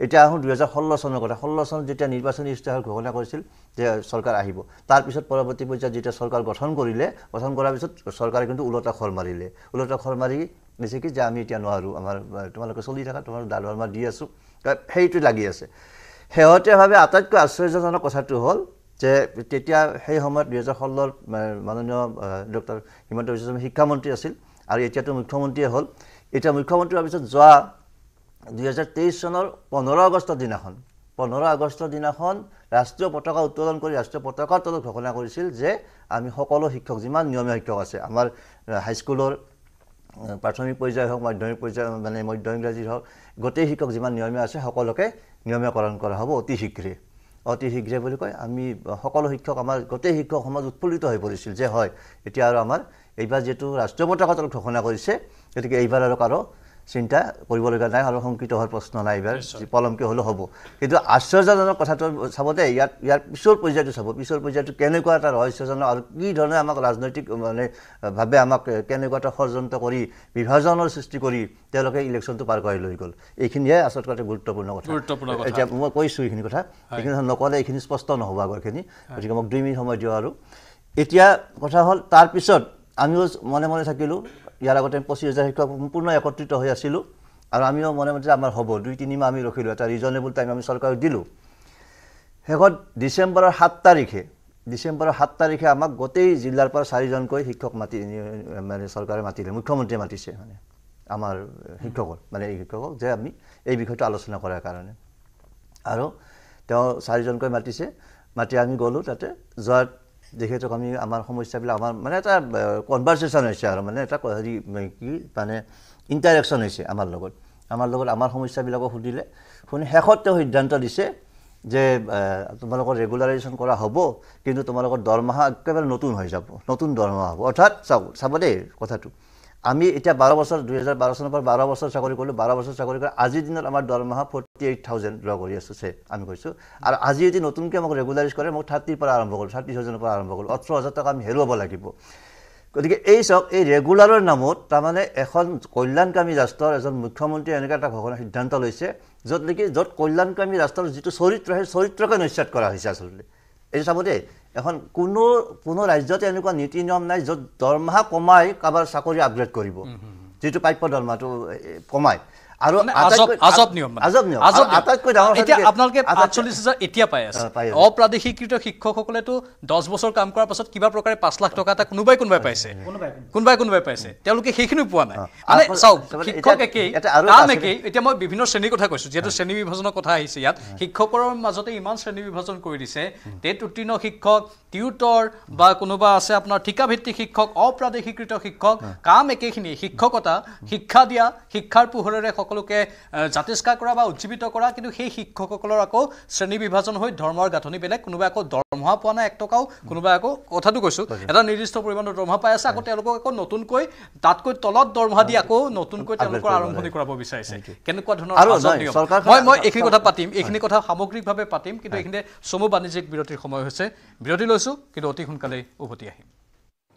এতিয়া আহোঁ দুহেজাৰ ষোল্ল চনৰ কথা। ষোল্ল চনত যেতিয়া নিৰ্বাচনী ইস্তাহাৰ ঘোষণা কৰিছিল যে চৰকাৰ আহিব তাৰপিছত পৰৱৰ্তী পৰ্যায়ত যেতিয়া চৰকাৰ গঠন কৰিলে গঠন কৰাৰ পিছত চৰকাৰে কিন্তু ওলোটা খৰ মাৰিলে। ওলোটা খৰ মাৰি দিছে কি যে আমি এতিয়া নোৱাৰোঁ আমাৰ তোমালোকে চলি থাকা তোমাৰ দা দৰমহা দি আছোঁ। সেইটো লাগি আছে। শেহতীয়াভাৱে আটাইতকৈ আশ্চৰ্যজনক কথাটো হ'ল যে তেতিয়া সেই সময়ত দুহেজাৰ ষোল্লৰ মাননীয় ডক্টৰ হিমন্ত বিশ্ব শৰ্মা শিক্ষামন্ত্ৰী আছিল। আৰু এতিয়াতো মুখ্যমন্ত্ৰীয়ে হ'ল। এতিয়া মুখ্যমন্ত্ৰী হোৱাৰ পিছত যোৱা দুহেজাৰ তেইছ চনৰ পোন্ধৰ আগষ্টৰ দিনাখন পোন্ধৰ আগষ্টৰ দিনাখন ৰাষ্ট্ৰীয় পতাকা উত্তোলন কৰি ৰাষ্ট্ৰীয় পতাকাৰ তলত ঘোষণা কৰিছিল যে আমি সকলো শিক্ষক যিমান নিয়মীয়া শিক্ষক আছে আমাৰ হাইস্কুলৰ প্ৰাথমিক পৰ্যায় হওক মাধ্যমিক পৰ্যায় মানে মধ্য ইংৰাজীৰ হওক গোটেই শিক্ষক যিমান নিয়মীয়া আছে সকলোকে নিয়মীয়াকৰণ কৰা হ'ব অতি শীঘ্ৰে অতি শীঘ্ৰে বুলি কয় আমি সকলো শিক্ষক আমাৰ গোটেই শিক্ষক সমাজ উৎফুল্লিত হৈ পৰিছিল যে হয় এতিয়া আৰু আমাৰ এইবাৰ যিহেতু ৰাষ্ট্ৰীয় পতাকা তলত ঘোষণা কৰিছে গতিকে এইবাৰ আৰু কাৰো চিন্তা কৰিবলগীয়া নাই আৰু শংকিত হোৱাৰ প্ৰশ্ন নাই এইবাৰ পলমকৈ হ'লেও হ'ব। কিন্তু আশ্চৰ্যজনক কথাটো চাব দেই ইয়াত ইয়াৰ পিছৰ পৰ্যায়টো চাব। পিছৰ পৰ্যায়টো কেনেকুৱা এটা ৰহস্যজনক আৰু কি ধৰণে আমাক ৰাজনৈতিক মানে ভাৱে আমাক কেনেকুৱা এটা ষড়যন্ত্ৰ কৰি বিভাজনৰ সৃষ্টি কৰি তেওঁলোকে ইলেকশ্যনটো পাৰ কৰাই লৈ গ'ল। এইখিনিহে আচলতে গুৰুত্বপূৰ্ণ কথা। গুৰুত্বপূৰ্ণ কথা। এতিয়া মই কৈছোঁ এইখিনি কথা। এইখিনি নক'লে এইখিনি স্পষ্ট নহ'ব আগৰখিনি। গতিকে মোক দুই মিনিট সময় দিওঁ আৰু। এতিয়া কথা হ'ল তাৰপিছত আমিও মনে মনে থাকিলোঁ। ইয়াৰ আগতে পঁচিছ হাজাৰ শিক্ষক সম্পূৰ্ণ একত্ৰিত হৈ আছিলোঁ। আৰু আমিও মনে যে আমাৰ হ'ব দুই তিনিমাহ আমি ৰখিলোঁ। এটা ৰিজনেবল টাইম আমি চৰকাৰক দিলোঁ। শেষত ডিচেম্বৰৰ সাত তাৰিখে ডিচেম্বৰৰ সাত তাৰিখে আমাক গোটেই জিলাৰ পৰা চাৰিজনকৈ শিক্ষক মাতি মানে চৰকাৰে মাতিলে মুখ্যমন্ত্ৰীয়ে মাতিছে মানে আমাৰ শিক্ষকৰ মানে এই শিক্ষকক যে আমি এই বিষয়টো আলোচনা কৰাৰ কাৰণে। আৰু তেওঁ চাৰিজনকৈ মাতিছে মাতি আমি গ'লোঁ তাতে যোৱাত যিহেতু আমি আমাৰ সমস্যাবিলাক আমাৰ মানে এটা কনভাৰ্চেশ্যন হৈছে আৰু মানে এটা হেৰি কি মানে ইণ্টাৰেকশ্যন হৈছে আমাৰ লগত। আমাৰ লগত আমাৰ সমস্যাবিলাকো সুধিলে শুনি শেষত তেওঁ সিদ্ধান্ত দিছে যে তোমালোকৰ ৰেগুলাৰাইজেশ্যন কৰা হ'ব কিন্তু তোমালোকৰ দৰমহা একেবাৰে নতুন হৈ যাব নতুন দৰমহা হ'ব। অৰ্থাৎ চাওক চাব দেই কথাটো। আমি এতিয়া বাৰ বছৰ দুহেজাৰ বাৰ চনৰ পৰা বাৰ বছৰ চাকৰি কৰিলোঁ বাৰ বছৰ চাকৰি কৰি আজিৰ দিনত আমাৰ দৰমহা ফৰ্টি এইট থাউজেণ্ড ড্ৰ কৰি আছোঁ চে আমি কৈছোঁ। আৰু আজি যদি নতুনকৈ আমাক ৰেগুলাৰাইজ কৰে মোক থাৰ্টিৰ পৰা আৰম্ভ কৰোঁ থাৰ্টি থাউজেণ্ডৰ পৰা আৰম্ভ কৰোঁ ওঠৰ হাজাৰ টকা আমি হেৰুৱাব লাগিব। গতিকে এই চাওক এই ৰেগুলাৰৰ নামত তাৰমানে এখন কল্যাণকামী ৰাষ্ট্ৰৰ এজন মুখ্যমন্ত্ৰীয়ে এনেকুৱা এটা ঘোষণা সিদ্ধান্ত লৈছে য'ত নেকি য'ত কল্যাণকামী ৰাষ্ট্ৰৰ যিটো চৰিত্ৰ সেই চৰিত্ৰকে নস্যাত কৰা হৈছে আচলতে। এইটো চাব দেই এখন কোনো কোনো ৰাজ্যত এনেকুৱা নীতি নিয়ম নাই য'ত দৰমহা কমাই কাৰোবাৰ চাকৰি আপগ্ৰেড কৰিব। যিটো প্ৰাপ্য দৰমহাটো এ, কমাই আৰু আজব নিয়ম মানে। আজব নিয়ম। আটাইতকৈ ডাঙৰ এতিয়া আপোনালোকে আঠচল্লিছ হাজাৰ এতিয়া পাই আছে। অপ্ৰাদেশিকৃত শিক্ষকসকলেতো দহ বছৰ কাম কৰাৰ পাছত কিবা প্ৰকাৰে পাঁচ লাখ টকা এটা কোনোবাই কোনোবাই পাইছে। কোনোবাই কোনোবাই। পাইছে। তেওঁলোকে সেইখিনিও পোৱা নাই। মানে আৰু- চাওক শিক্ষক একেই কাম একেই। এতিয়া মই বিভিন্ন শ্ৰেণীৰ কথা কৈছোঁ যিহেতু শ্ৰেণী বিভাজনৰ কথা আহিছে ইয়াত। শিক্ষকৰ মাজতে ইমান শ্ৰেণী বিভাজন কৰি দিছে। টেট উত্তীৰ্ণ শিক্ষক টিউটৰ বা কোনোবা আছে আপোনাৰ ঠিকাভিত্তিক শিক্ষক অপ্ৰাদেশিকৃত শিক্ষক কাম একেখিনিয়ে শিক্ষকতা শিক্ষা দিয়া শিক্ষাৰ পোহৰেৰে সকলোকে জাতিষ্কাৰ কৰা বা উজ্জীৱিত কৰা কিন্তু সেই শিক্ষকসকলৰ আকৌ শ্ৰেণী বিভাজন হৈ ধৰ্মৰ গাঁথনি বেলেগ কোনোবাই আকৌ দৰমহা পোৱা নাই এক টকাও কোনোবাই আকৌ কথাটো কৈছোঁ এটা নিৰ্দিষ্ট পৰিমাণৰ দৰমহা পাই আছে আকৌ তেওঁলোকক আকৌ নতুনকৈ তাতকৈ তলত দৰমহা দি আকৌ নতুনকৈ তেওঁলোকৰ আৰম্ভণি কৰাব বিচাৰিছে। কেনেকুৱা ধৰণৰ মই মই এইখিনি কথা পাতিম এইখিনি কথা সামগ্ৰিকভাৱে পাতিম কিন্তু এইখিনিতে চমু বাণিজ্যিক বিৰতিৰ সময় হৈছে। বিৰতি লৈছোঁ কিন্তু অতি সোনকালেই উভতি আহিম।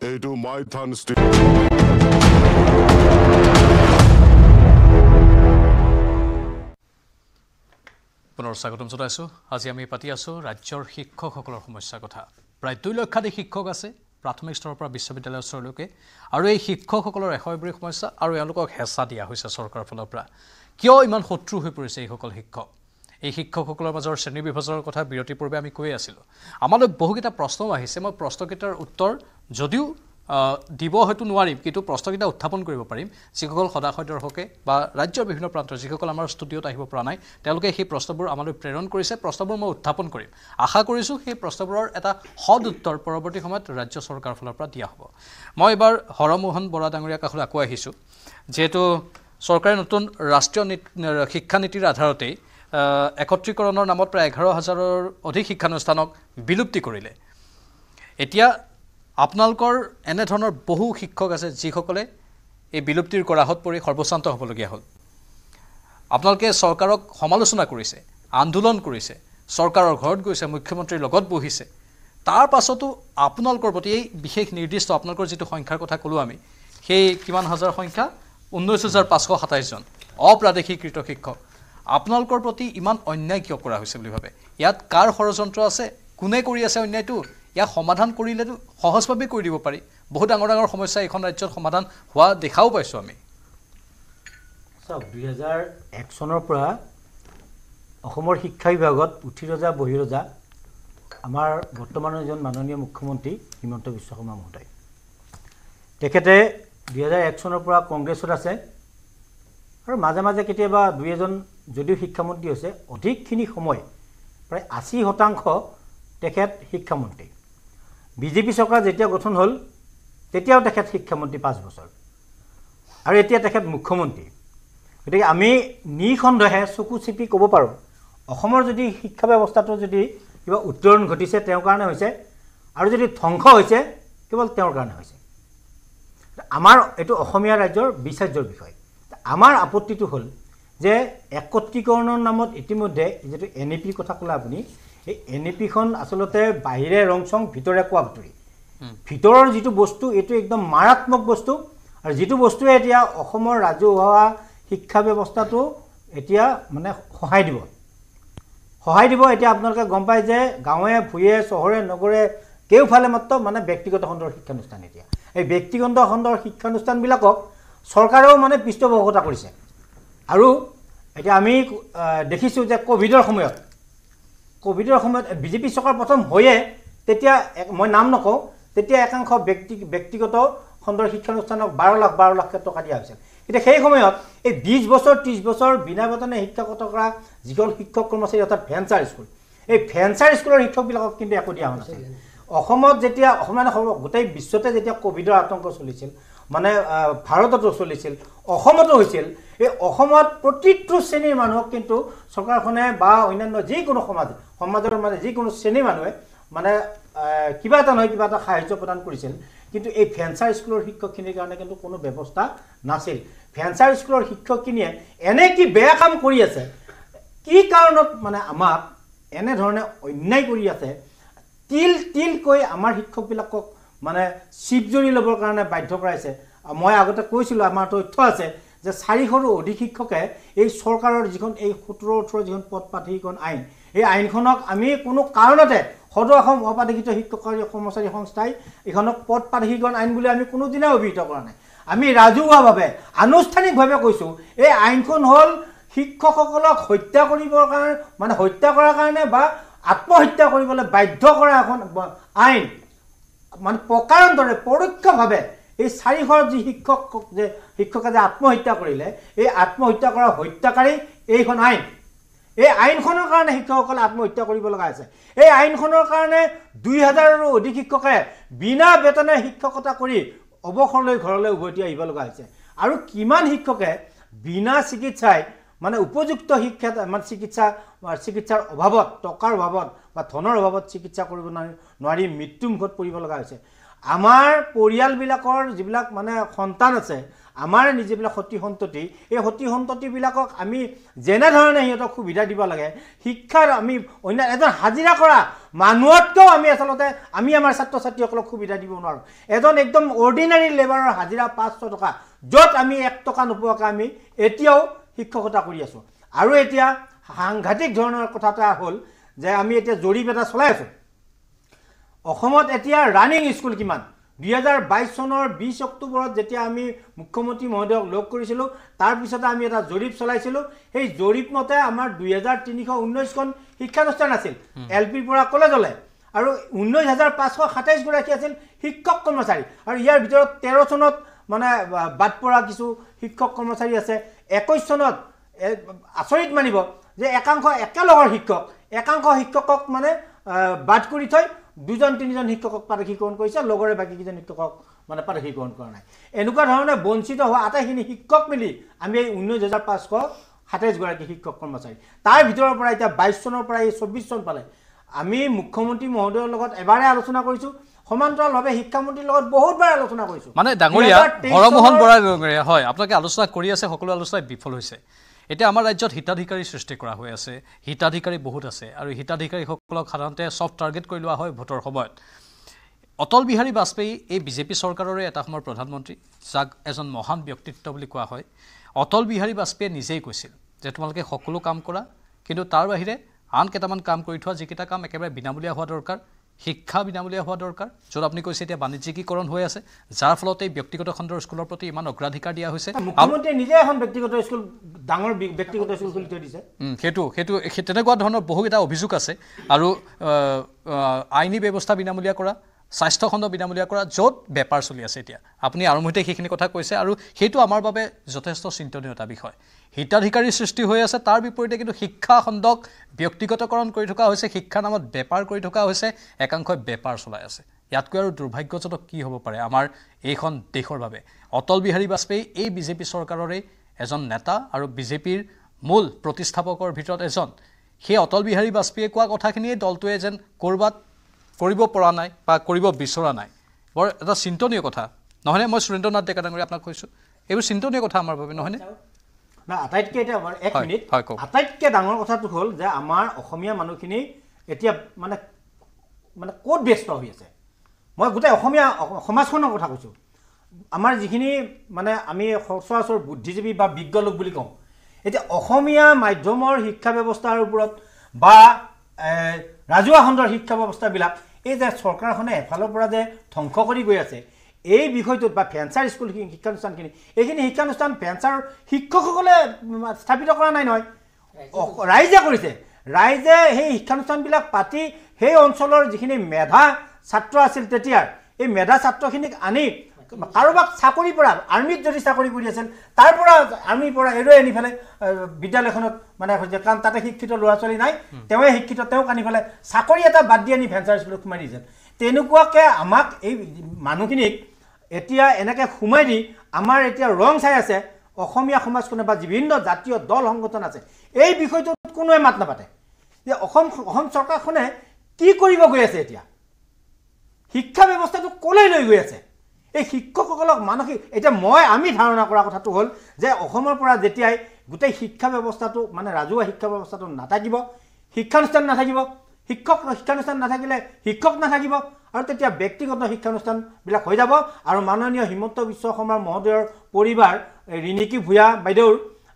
এইটো মাইথান পুনৰ স্বাগতম জনাইছোঁ। আজি আমি পাতি আছোঁ ৰাজ্যৰ শিক্ষকসকলৰ সমস্যাৰ কথা। প্ৰায় দুই লক্ষাধিক শিক্ষক আছে প্ৰাথমিক স্তৰৰ পৰা বিশ্ববিদ্যালয়ৰ স্তৰলৈকে আৰু এই শিক্ষকসকলৰ এশ এবিৰি সমস্যা আৰু এওঁলোকক হেঁচা দিয়া হৈছে চৰকাৰৰ ফালৰ পৰা। কিয় ইমান শত্ৰু হৈ পৰিছে এইসকল শিক্ষক? এই শিক্ষকসকলৰ মাজৰ শ্ৰেণী বিভাজনৰ কথা বিৰতিৰ পূৰ্বে আমি কৈয়ে আছিলোঁ। আমালৈ বহুকেইটা প্ৰশ্নও আহিছে। মই প্ৰশ্নকেইটাৰ উত্তৰ যদিও দিব হয়তো নোৱাৰিম কিন্তু প্ৰশ্নকেইটা উত্থাপন কৰিব পাৰিম। যিসকল সদাশয় দৰ্শকে বা ৰাজ্যৰ বিভিন্ন প্ৰান্তৰ যিসকল আমাৰ ষ্টুডিঅ'ত আহিব পৰা নাই তেওঁলোকে সেই প্ৰশ্নবোৰ আমালৈ প্ৰেৰণ কৰিছে। প্ৰশ্নবোৰ মই উত্থাপন কৰিম। আশা কৰিছোঁ সেই প্ৰশ্নবোৰৰ এটা সদ উত্তৰ পৰৱৰ্তী সময়ত ৰাজ্য চৰকাৰৰ ফালৰ পৰা দিয়া হ'ব। মই এইবাৰ হৰমোহন বৰা ডাঙৰীয়াৰ কাষলৈ আকৌ আহিছোঁ। যিহেতু চৰকাৰে নতুন ৰাষ্ট্ৰীয় নীতি শিক্ষানীতিৰ আধাৰতেই একত্ৰীকৰণৰ নামত প্ৰায় এঘাৰ হাজাৰৰ অধিক শিক্ষানুষ্ঠানক বিলুপ্তি কৰিলে। এতিয়া আপোনালোকৰ এনেধৰণৰ বহু শিক্ষক আছে যিসকলে এই বিলুপ্তিৰ কৰাহত পৰি সৰ্বশ্ৰান্ত হ'বলগীয়া হ'ল। আপোনালোকে চৰকাৰক সমালোচনা কৰিছে আন্দোলন কৰিছে চৰকাৰৰ ঘৰত গৈছে মুখ্যমন্ত্ৰীৰ লগত বহিছে। তাৰ পাছতো আপোনালোকৰ প্ৰতি এই বিশেষ নিৰ্দিষ্ট আপোনালোকৰ যিটো সংখ্যাৰ কথা ক'লোঁ আমি সেই কিমান হাজাৰ সংখ্যা? ঊনৈছ হাজাৰ পাঁচশ সাতাইছজন অপ্ৰাদেশিকৃত শিক্ষক। আপোনালোকৰ প্ৰতি ইমান অন্যায় কিয় কৰা হৈছে বুলি ভাবে? ইয়াত কাৰ ষড়যন্ত্ৰ আছে? কোনে কৰি আছে অন্যায়টো? ইয়াক সমাধান কৰিলেতো সহজভাৱেই কৰি দিব পাৰি। বহু ডাঙৰ ডাঙৰ সমস্যা এইখন ৰাজ্যত সমাধান হোৱা দেখাও পাইছোঁ আমি। চাওক দুহেজাৰ এক চনৰ পৰা অসমৰ শিক্ষা বিভাগত উঠি ৰজা বহি ৰজা আমাৰ বৰ্তমানৰ এজন মাননীয় মুখ্যমন্ত্ৰী হিমন্ত বিশ্ব শৰ্মা মহোদয়। তেখেতে দুহেজাৰ এক চনৰ পৰা কংগ্ৰেছত আছে আৰু মাজে মাজে কেতিয়াবা দুই এজন যদিও শিক্ষামন্ত্ৰী হৈছে অধিকখিনি সময় প্ৰায় আশী শতাংশ তেখেত শিক্ষামন্ত্ৰী। বিজেপি চৰকাৰ যেতিয়া গঠন হ'ল তেতিয়াও তেখেত শিক্ষামন্ত্ৰী পাঁচ বছৰ। আৰু এতিয়া তেখেত মুখ্যমন্ত্ৰী। গতিকে আমি নিসন্দেহে চকু চিপি ক'ব পাৰোঁ অসমৰ যদি শিক্ষা ব্যৱস্থাটো যদি কিবা উত্তৰণ ঘটিছে তেওঁৰ কাৰণে হৈছে আৰু যদি ধ্বংস হৈছে কেৱল তেওঁৰ কাৰণে হৈছে। আমাৰ এইটো অসমীয়া ৰাজ্যৰ বিচাৰ্যৰ বিষয়। আমাৰ আপত্তিটো হ'ল যে একত্ৰীকৰণৰ নামত ইতিমধ্যে যিটো এন ই পিৰ কথা ক'লে আপুনি এই এন ই পিখন আচলতে বাহিৰে ৰং চং ভিতৰে কোৱা বাতৰি ভিতৰৰ যিটো বস্তু এইটো একদম মাৰাত্মক বস্তু। আৰু যিটো বস্তুৱে এতিয়া অসমৰ ৰাজহুৱা শিক্ষা ব্যৱস্থাটো এতিয়া মানে সহায় দিব। সহায় দিব এতিয়া আপোনালোকে গম পায় যে গাঁৱে ভূঞে চহৰে নগৰে কেওফালে মাত্ৰ মানে ব্যক্তিগত খণ্ডৰ শিক্ষানুষ্ঠান এতিয়া। এই ব্যক্তিগত খণ্ডৰ শিক্ষানুষ্ঠানবিলাকক চৰকাৰেও মানে পৃষ্ঠপোষকতা কৰিছে। আৰু এতিয়া আমি দেখিছোঁ যে ক'ভিডৰ সময়ত ক'ভিডৰ সময়ত বিজেপি চৰকাৰ প্ৰথম হয়ে তেতিয়া মই নাম নকওঁ তেতিয়া একাংশ ব্যক্তি ব্যক্তিগত খণ্ডৰ শিক্ষানুষ্ঠানক বাৰ লাখ বাৰ লাখকৈ টকা দিয়া হৈছিল। এতিয়া সেই সময়ত এই বিছ বছৰ ত্ৰিছ বছৰ বিনা বেতনে শিক্ষকতা কৰা যিখন শিক্ষক কৰ্মচাৰী অৰ্থাৎ ভেঞ্চাৰ স্কুল এই ভেঞ্চাৰ স্কুলৰ শিক্ষকবিলাকক কিন্তু একো দিয়া হোৱা নাছিল। অসমত যেতিয়া অসমীয়া গোটেই বিশ্বতে যেতিয়া ক'ভিডৰ আতংক চলিছিল মানে ভাৰততো চলিছিল অসমতো হৈছিল। এই অসমত প্ৰতিটো শ্ৰেণীৰ মানুহক কিন্তু চৰকাৰখনে বা অন্যান্য যিকোনো সমাজ সমাজৰ মানে যিকোনো শ্ৰেণীৰ মানুহে মানে কিবা এটা নহয় কিবা এটা সাহাৰ্য প্ৰদান কৰিছিল। কিন্তু এই ভেঞ্চাৰ স্কুলৰ শিক্ষকখিনিৰ কাৰণে কিন্তু কোনো ব্যৱস্থা নাছিল। ভেঞ্চাৰ স্কুলৰ শিক্ষকখিনিয়ে এনে কি বেয়া কাম কৰি আছে কি কাৰণত মানে আমাক এনেধৰণে অন্যায় কৰি আছে তিল তিলকৈ আমাৰ শিক্ষকবিলাকক মানে চিপজৰি ল'বৰ কাৰণে বাধ্য কৰাইছে। মই আগতে কৈছিলোঁ আমাৰ তথ্য আছে যে চাৰিশৰো অধিক শিক্ষকে এই চৰকাৰৰ যিখন এই সোতৰ ওঠৰ যিখন পদ প্ৰাধিকৰণ আইন এই আইনখনক আমি কোনো কাৰণতে সদৌ অসম অপাধিকৃত শিক্ষকৰী কৰ্মচাৰী সংস্থাই এইখনক পদ প্ৰাধিকৰণ আইন বুলি আমি কোনোদিনাই অভিহিত কৰা নাই। আমি ৰাজহুৱাভাৱে আনুষ্ঠানিকভাৱে কৈছোঁ এই আইনখন হ'ল শিক্ষকসকলক হত্যা কৰিবৰ কাৰণে মানে হত্যা কৰাৰ কাৰণে বা আত্মহত্যা কৰিবলৈ বাধ্য কৰা এখন আইন। মানে প্ৰকাৰান্তৰে পৰোক্ষভাৱে এই চাৰিশৰ যি শিক্ষক যে শিক্ষকে যে আত্মহত্যা কৰিলে এই আত্মহত্যা কৰা হত্যাকাৰী এইখন আইন। এই আইনখনৰ কাৰণে শিক্ষকসকলে আত্মহত্যা কৰিব লগা হৈছে। এই আইনখনৰ কাৰণে দুই হাজাৰৰো অধিক শিক্ষকে বিনা বেতনে শিক্ষকতা কৰি অৱসৰলৈ ঘৰলৈ উভতি আহিব লগা হৈছে। আৰু কিমান শিক্ষকে বিনা চিকিৎসাই মানে উপযুক্ত শিক্ষা মানে চিকিৎসা চিকিৎসাৰ অভাৱত টকাৰ অভাৱত বা ধনৰ অভাৱত চিকিৎসা কৰিব নোৱাৰি নোৱাৰি মৃত্যুমুখত পৰিব লগা হৈছে। আমাৰ পৰিয়ালবিলাকৰ যিবিলাক মানে সন্তান আছে আমাৰ যিবিলাক সতী সন্ততি এই সতী সন্ততিবিলাকক আমি যেনেধৰণে সিহঁতক সুবিধা দিব লাগে শিক্ষাৰ আমি অন্য এজন হাজিৰা কৰা মানুহতকৈও আমি আচলতে আমি আমাৰ ছাত্ৰ ছাত্ৰীসকলক সুবিধা দিব নোৱাৰোঁ। এজন একদম অৰ্ডিনাৰী লেবাৰৰ হাজিৰা পাঁচশ টকা য'ত আমি এক টকা নোপোৱাকৈ আমি এতিয়াও শিক্ষকতা কৰি আছোঁ। আৰু এতিয়া সাংঘাতিক ধৰণৰ কথা এটা হ'ল যে আমি এতিয়া জৰীপ এটা চলাই আছোঁ। অসমত এতিয়া ৰানিং স্কুল কিমান? দুহেজাৰ বাইছ চনৰ বিছ অক্টোবৰত যেতিয়া আমি মুখ্যমন্ত্ৰী মহোদয়ক লগ কৰিছিলোঁ তাৰপিছতে আমি এটা জৰীপ চলাইছিলোঁ। সেই জৰীপ মতে আমাৰ দুহেজাৰ তিনিশ ঊনৈছখন শিক্ষানুষ্ঠান আছিল এল পিৰ পৰা কলেজলৈ। আৰু ঊনৈছ হাজাৰ পাঁচশ সাতাইছগৰাকী আছিল? শিক্ষক কৰ্মচাৰী। আৰু ইয়াৰ ভিতৰত তেৰ চনত মানে বাদ পৰা কিছু শিক্ষক কৰ্মচাৰী আছে। একৈছ চনত আচৰিত মানিব যে একাংশ একেলগৰ শিক্ষক। একাংশ শিক্ষকক মানে বাদ কৰি থৈ দুজন তিনিজন শিক্ষকক প্ৰাদেশিকৰণ কৰিছে লগৰে বাকীকেইজন শিক্ষকক মানে প্ৰাদেশিকৰণ কৰা নাই। এনেকুৱা ধৰণে বঞ্চিত হোৱা আটাইখিনি শিক্ষক মিলি আমি এই ঊনৈছ হাজাৰ পাঁচশ সাতাইছগৰাকী শিক্ষক কৰ্মচাৰী। তাৰ ভিতৰৰ পৰা এতিয়া বাইছ চনৰ পৰা এই চৌব্বিছ চন পালে। আমি মুখ্যমন্ত্ৰী মহোদয়ৰ লগত এবাৰে আলোচনা কৰিছোঁ। সমান্তৰালভাৱে শিক্ষামন্ত্ৰীৰ লগত বহুতবাৰ আলোচনা কৰিছোঁ। মানে ডাঙৰীয়া 2023 হৰমোহন বৰা ডাঙৰীয়া হয় আপোনালোকে আলোচনা কৰি আছে সকলো আলোচনাই বিফল হৈছে। এতিয়া আমাৰ ৰাজ্যত হিতাধিকাৰী সৃষ্টি কৰা হৈ আছে হিতাধিকাৰী বহুত আছে আৰু হিতাধিকাৰীসকলক সাধাৰণতে চফ্ট টাৰ্গেট কৰি লোৱা হয় ভোটৰ সময়ত। অটল বিহাৰী বাজপেয়ী এই বিজেপি চৰকাৰৰে এটা সময়ৰ প্ৰধানমন্ত্ৰী যাক এজন মহান ব্যক্তিত্ব বুলি কোৱা হয়। অটল বিহাৰী বাজপেয়ীয়ে নিজেই কৈছিল যে তোমালোকে সকলো কাম কৰা কিন্তু তাৰ বাহিৰে আন কেইটামান কাম কৰি থোৱা যিকেইটা কাম একেবাৰে বিনামূলীয়া হোৱা দৰকাৰ শিক্ষা বিনামূলীয়া হোৱা দৰকাৰ য'ত আপুনি কৈছে এতিয়া বাণিজ্যিকীকৰণ হৈ আছে যাৰ ফলত এই ব্যক্তিগত খণ্ডৰ স্কুলৰ প্ৰতি ইমান অগ্ৰাধিকাৰ দিয়া হৈছে। মুখ্যমন্ত্ৰীয়ে নিজে এখন ব্যক্তিগত স্কুল ডাঙৰ ব্যক্তিগত স্কুল খুলি থৈ দিছে। সেইটো সেইটো সেই- তেনেকুৱা ধৰণৰ বহুকেইটা অভিযোগ আছে। আৰু আইনী ব্যৱস্থা বিনামূলীয়া কৰা স্বাস্থ্য খণ্ড বিনামূলীয়া কৰা য'ত বেপাৰ চলি আছে এতিয়া। আপুনি আৰম্ভতে সেইখিনি কথা কৈছে আৰু সেইটো আমাৰ বাবে যথেষ্ট চিন্তনীয় এটা বিষয়। হিতাধিকাৰীৰ সৃষ্টি হৈ আছে তাৰ বিপৰীতে কিন্তু শিক্ষা খণ্ডক ব্যক্তিগতকৰণ কৰি থকা হৈছে শিক্ষা নামত বেপাৰ কৰি থকা হৈছে একাংশই বেপাৰ চলাই আছে। ইয়াতকৈ আৰু দুৰ্ভাগ্যজনক কি হ'ব পাৰে আমাৰ এইখন দেশৰ বাবে? অটল বিহাৰী বাজপেয়ী এই বিজেপি চৰকাৰৰে এজন নেতা আৰু বিজেপিৰ মূল প্ৰতিষ্ঠাপকৰ ভিতৰত এজন। সেই অটল বিহাৰী বাজপেয়ীয়ে কোৱা কথাখিনিয়ে দলটোৱে যেন ক'ৰবাত কৰিব পৰা নাই বা কৰিব বিচৰা নাই। বৰ এটা চিন্তনীয় কথা। নহয়নে? মই সুৰেন্দ্ৰ নাথ ডেকা ডাঙৰীয়া আপোনাক কৈছোঁ। এইবোৰ চিন্তনীয় কথা আমাৰ বাবে নহয়নে? আটাইতকৈ এতিয়া এক মিনিট। আটাইতকৈ ডাঙৰ কথাটো হ'ল যে আমাৰ অসমীয়া মানুহখিনি এতিয়া মানে মানে ক'ত ব্যস্ত হৈ আছে? মই গোটেই অসমীয়া সমাজখনৰ কথা কৈছোঁ। আমাৰ যিখিনি মানে আমি সচৰাচৰ বুদ্ধিজীৱী বা বিজ্ঞ লোক বুলি কওঁ এতিয়া অসমীয়া মাধ্যমৰ শিক্ষা ব্যৱস্থাৰ ওপৰত বা ৰাজহুৱা খণ্ডৰ শিক্ষা ব্যৱস্থাবিলাক এই যে চৰকাৰখনে এফালৰ পৰা যে ধ্বংস কৰি গৈ আছে এই বিষয়টোত বা ভেঞ্চাৰ স্কুল শিক্ষানুষ্ঠানখিনি এইখিনি শিক্ষানুষ্ঠান ভেঞ্চাৰ শিক্ষকসকলে স্থাপিত কৰা নাই নহয়। ৰাইজে কৰিছে। ৰাইজে সেই শিক্ষানুষ্ঠানবিলাক পাতি সেই অঞ্চলৰ যিখিনি মেধা ছাত্ৰ আছিল তেতিয়াৰ এই মেধা ছাত্ৰখিনিক আনি কাৰোবাক চাকৰিৰ পৰা আৰ্মিত যদি চাকৰি কৰি আছিল তাৰ পৰা আৰ্মিৰ পৰা এৰুৱাই আনি পেলাই বিদ্যালয়খনত মানে কাৰণ তাতে শিক্ষিত ল'ৰা ছোৱালী নাই তেওঁৱে শিক্ষিত তেওঁক আনি পেলাই চাকৰি এটা বাদ দি আনি ভেঞ্চাৰ স্কুলত সোমাই দিছে তেনেকুৱাকৈ আমাক এই মানুহখিনিক এতিয়া এনেকৈ সোমাই দি আমাৰ এতিয়া ৰং চাই আছে অসমীয়া সমাজখনে বা বিভিন্ন জাতীয় দল সংগঠন আছে এই বিষয়টোত কোনোৱে মাত নাপাতে। যে অসম অসম চৰকাৰখনে কি কৰিব গৈ আছে এতিয়া? শিক্ষা ব্যৱস্থাটো ক'লৈ লৈ গৈ আছে? এই শিক্ষকসকলক মানসিক এতিয়া মই আমি ধাৰণা কৰা কথাটো হ'ল যে অসমৰ পৰা যেতিয়াই গোটেই শিক্ষা ব্যৱস্থাটো মানে ৰাজহুৱা শিক্ষা ব্যৱস্থাটো নাথাকিব শিক্ষানুষ্ঠান নাথাকিব শিক্ষক শিক্ষানুষ্ঠান নাথাকিলে শিক্ষক নাথাকিব আৰু তেতিয়া ব্যক্তিগত শিক্ষানুষ্ঠানবিলাক হৈ যাব আৰু মাননীয় হিমন্ত বিশ্ব শৰ্মা মহোদয়ৰ পৰিবাৰ ৰিণিকী ভূঞা বাইদেউৰ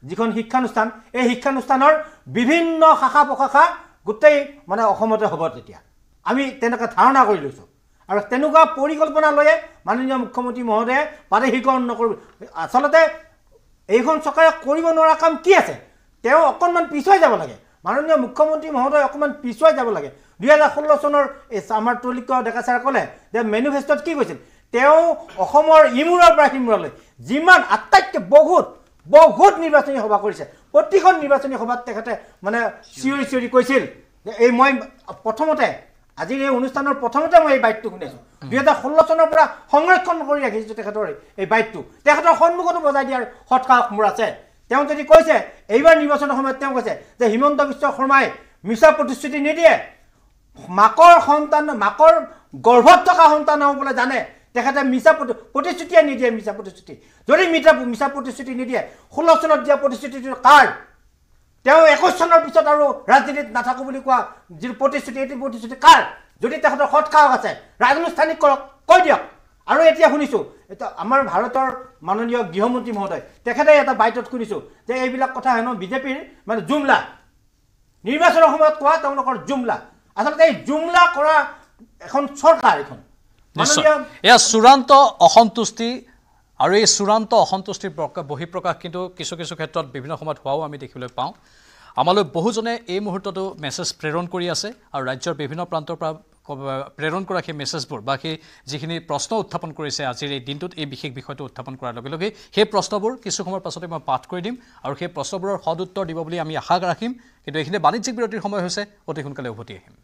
যিখন শিক্ষানুষ্ঠান এই শিক্ষানুষ্ঠানৰ বিভিন্ন শাখা প্ৰশাখা গোটেই মানে অসমতে হ'ব তেতিয়া। আমি তেনেকৈ ধাৰণা কৰি লৈছোঁ। আৰু তেনেকুৱা পৰিকল্পনা লৈয়ে মাননীয় মুখ্যমন্ত্ৰী মহোদয়ে প্ৰাদেশিকৰণ নকৰিব। আচলতে এইখন চৰকাৰে কৰিব নোৱাৰা কাম কি আছে? তেওঁ অকণমান পিছুৱাই যাব লাগে। মাননীয় মুখ্যমন্ত্ৰী মহোদয় অকণমান পিছুৱাই যাব লাগে। দুহেজাৰ ষোল্ল চনৰ এই আমাৰ তলিক ডেকা ছাৰে ক'লে যে মেনিফেষ্টত কি কৈছিল? তেওঁ অসমৰ ইমূৰৰ পৰা সিমূৰলৈ যিমান আটাইতকৈ বহুত বহুত নিৰ্বাচনী সভা কৰিছে প্ৰতিখন নিৰ্বাচনী সভাত তেখেতে মানে চিঞৰি চিঞৰি কৈছিল যে এই মই প্ৰথমতে আজিৰ এই অনুষ্ঠানৰ প্ৰথমতে মই এই বাইকটো শুনিছোঁ দুহেজাৰ ষোল্ল চনৰ পৰা সংৰক্ষণ কৰি ৰাখিছোঁ তেখেতৰ এই- বাইকটো তেখেতৰ সন্মুখতো বজাই দিয়াৰ সৎসাহস মোৰ আছে। তেওঁ যদি কৈছে এইবাৰ নিৰ্বাচনৰ সময়ত তেওঁ কৈছে যে হিমন্ত বিশ্ব শৰ্মাই মিছা প্ৰতিশ্ৰুতি নিদিয়ে মাকৰ সন্তান মাকৰ গৰ্ভত থকা সন্তান হ'ব বোলে জানে তেখেতে মিছা প্ৰতি প্ৰতিশ্ৰুতিয়ে নিদিয়ে মিছা প্ৰতিশ্ৰুতি। যদি মিছা মিছা প্ৰতিশ্ৰুতি নিদিয়ে ষোল্ল চনত দিয়া প্ৰতিশ্ৰুতিটো কাৰ? তেওঁ একৈছ চনৰ পিছত আৰু ৰাজনীতিত নাথাকোঁ বুলি কোৱা যিটো প্ৰতিশ্ৰুতি এইটো প্ৰতিশ্ৰুতি কাৰ? যদি তেখেতৰ সৎ সাহস আছে ৰাজনুষ্ঠানিক কৰক কৈ দিয়ক। আৰু এতিয়া শুনিছোঁ এতিয়া আমাৰ ভাৰতৰ মাননীয় গৃহমন্ত্ৰী মহোদয় তেখেতে এটা বাইটত শুনিছোঁ যে এইবিলাক কথা হেনো বিজেপিৰ মানে জুমলা। নিৰ্বাচনৰ সময়ত কোৱা তেওঁলোকৰ জুমলা। আচলতে এই জুমলা কৰা এখন চৰকাৰ এইখন মাননীয় এয়া চূড়ান্ত অসন্তুষ্টি আৰু এই চূড়ান্ত অসন্তুষ্টিৰ প্ৰকা- বহিঃপ্ৰকাশ কিন্তু কিছু কিছু ক্ষেত্ৰত বিভিন্ন সময়ত হোৱাও আমি দেখিবলৈ পাওঁ। আমালৈ বহুজনে এই মুহূৰ্ততো মেছেজ প্ৰেৰণ কৰি আছে আৰু ৰাজ্যৰ বিভিন্ন প্ৰান্তৰ পৰা প্ৰেৰণ কৰা সেই মেছেজবোৰ বা সেই যিখিনি প্ৰশ্ন উত্থাপন কৰিছে আজিৰ এই দিনটোত এই বিশেষ বিষয়টো উত্থাপন কৰাৰ লগে লগে সেই প্ৰশ্নবোৰ কিছু সময়ৰ পাছতে মই পাঠ কৰি দিম আৰু সেই প্ৰশ্নবোৰৰ সদ উত্তৰ দিব বুলি আমি আশা ৰাখিম। কিন্তু এইখিনি বাণিজ্যিক বিৰতিৰ সময় হৈছে। অতি সোনকালে উভতি আহিম।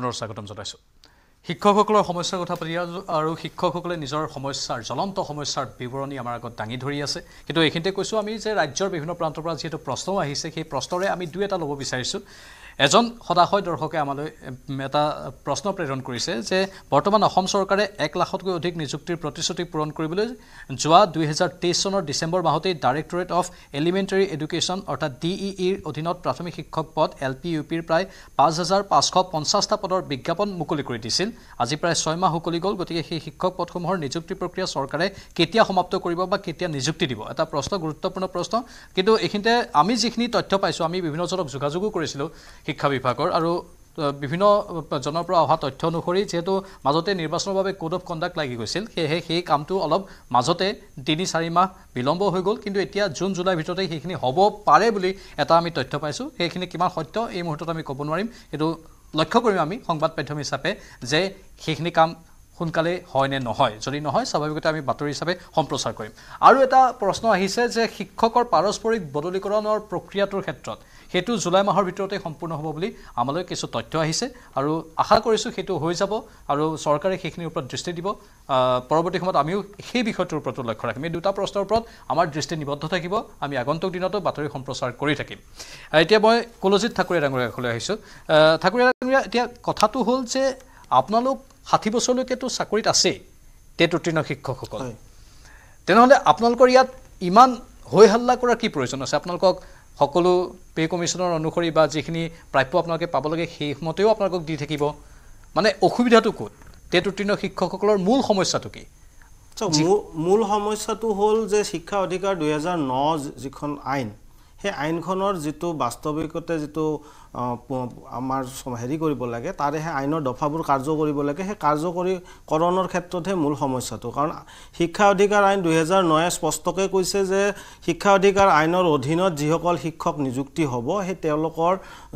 পুনৰ স্বাগতম জনাইছোঁ। শিক্ষকসকলৰ সমস্যাৰ কথা পাতি আৰু শিক্ষকসকলে নিজৰ সমস্যাৰ জ্বলন্ত সমস্যাৰ বিৱৰণী আমাৰ আগত দাঙি ধৰি আছে। কিন্তু এইখিনিতে কৈছোঁ আমি যে ৰাজ্যৰ বিভিন্ন প্ৰান্তৰ পৰা যিহেতু প্ৰশ্নও আহিছে সেই প্ৰশ্নৰে আমি দুই এটা ল'ব বিচাৰিছোঁ। এজন সদাশয় দৰ্শকে আমালৈ এটা প্ৰশ্ন প্ৰেৰণ কৰিছে যে বৰ্তমান অসম চৰকাৰে এক লাখতকৈ অধিক নিযুক্তিৰ প্ৰতিশ্ৰুতি পূৰণ কৰিবলৈ যোৱা দুহেজাৰ তেইছ চনৰ ডিচেম্বৰ মাহতেই ডাইৰেক্টৰেট অফ এলিমেণ্টেৰী এডুকেশ্যন অৰ্থাৎ ডি ই ইৰ অধীনত প্ৰাথমিক শিক্ষক পদ এল পি ইউ পিৰ প্ৰায় পাঁচ হাজাৰ পাঁচশ পঞ্চাছটা পদৰ বিজ্ঞাপন মুকলি কৰি দিছিল। আজি প্ৰায় ছয় মাহ উকলি গ'ল গতিকে সেই শিক্ষক পদসমূহৰ নিযুক্তি প্ৰক্ৰিয়া চৰকাৰে কেতিয়া সমাপ্ত কৰিব বা কেতিয়া নিযুক্তি দিব? এটা প্ৰশ্ন গুৰুত্বপূৰ্ণ প্ৰশ্ন। কিন্তু এইখিনিতে আমি যিখিনি তথ্য পাইছোঁ আমি বিভিন্নজনক যোগাযোগো কৰিছিলোঁ। শিক্ষা বিভাগৰ আৰু বিভিন্ন জনৰ পৰা অহা তথ্য অনুসৰি যিহেতু মাজতে নিৰ্বাচনৰ বাবে কোড অফ কণ্ডাক্ট লাগি গৈছিল সেয়েহে সেই কামটো অলপ মাজতে তিনি চাৰি মাহ বিলম্ব হৈ গ'ল কিন্তু এতিয়া জুন জুলাইৰ ভিতৰতে সেইখিনি হ'ব পাৰে বুলি এটা আমি তথ্য পাইছোঁ। সেইখিনি কিমান সত্য এই মুহূৰ্তত আমি ক'ব নোৱাৰিম। কিন্তু লক্ষ্য কৰিম আমি সংবাদ মাধ্যম হিচাপে যে সেইখিনি কাম সোনকালে হয় নে নহয়। যদি নহয় স্বাভাৱিকতে আমি বাতৰি হিচাপে সম্প্ৰচাৰ কৰিম। আৰু এটা প্ৰশ্ন আহিছে যে শিক্ষকৰ পাৰস্পৰিক বদলীকৰণৰ প্ৰক্ৰিয়াটোৰ ক্ষেত্ৰত সেইটো জুলাই মাহৰ ভিতৰতে সম্পূৰ্ণ হ'ব বুলি আমালৈ কিছু তথ্য আহিছে আৰু আশা কৰিছোঁ সেইটো হৈ যাব আৰু চৰকাৰে সেইখিনিৰ ওপৰত দৃষ্টি দিব। পৰৱৰ্তী সময়ত আমিও সেই বিষয়টোৰ ওপৰতো লক্ষ্য ৰাখিম। এই দুটা প্ৰশ্নৰ ওপৰত আমাৰ দৃষ্টি নিবদ্ধ থাকিব। আমি আগন্তুক দিনতো বাতৰি সম্প্ৰচাৰ কৰি থাকিম। এতিয়া মই কলজিৎ ঠাকুৰীয়া ডাঙৰীয়া কাষলৈ আহিছোঁ। আহ, ঠাকুৰীয়া ডাঙৰীয়া এতিয়া কথাটো হ'ল যে আপোনালোক ষাঠি বছৰলৈকেতো চাকৰিত আছেই টেট উত্তীৰ্ণ শিক্ষকসকল তেনেহ'লে আপোনালোকৰ ইয়াত ইমান হৈ হাল্লা কৰাৰ কি প্ৰয়োজন আছে? আপোনালোকক সকলো পে' কমিশ্যনৰ অনুসৰি বা যিখিনি প্ৰাপ্য আপোনালোকে পাব লাগে সেই মতেও আপোনালোকক দি থাকিব। মানে অসুবিধাটো ক'ত? টেট উত্তীৰ্ণ শিক্ষকসকলৰ মূল সমস্যাটো কি? মূল সমস্যাটো হ'ল যে শিক্ষা অধিকাৰ দুহেজাৰ ন যিখন আইন সেই আইনখনৰ যিটো বাস্তৱিকতে যিটো আমাৰ হেৰি কৰিব লাগে তাৰে সেই আইনৰ দফাবোৰ কাৰ্য কৰিব লাগে সেই কাৰ্যকৰীকৰণৰ ক্ষেত্ৰতহে মূল সমস্যাটো। কাৰণ শিক্ষা অধিকাৰ আইন দুহেজাৰ নয়ে স্পষ্টকৈ কৈছে যে শিক্ষা অধিকাৰ আইনৰ অধীনত যিসকল শিক্ষক নিযুক্তি হ'ব সেই তেওঁলোকৰ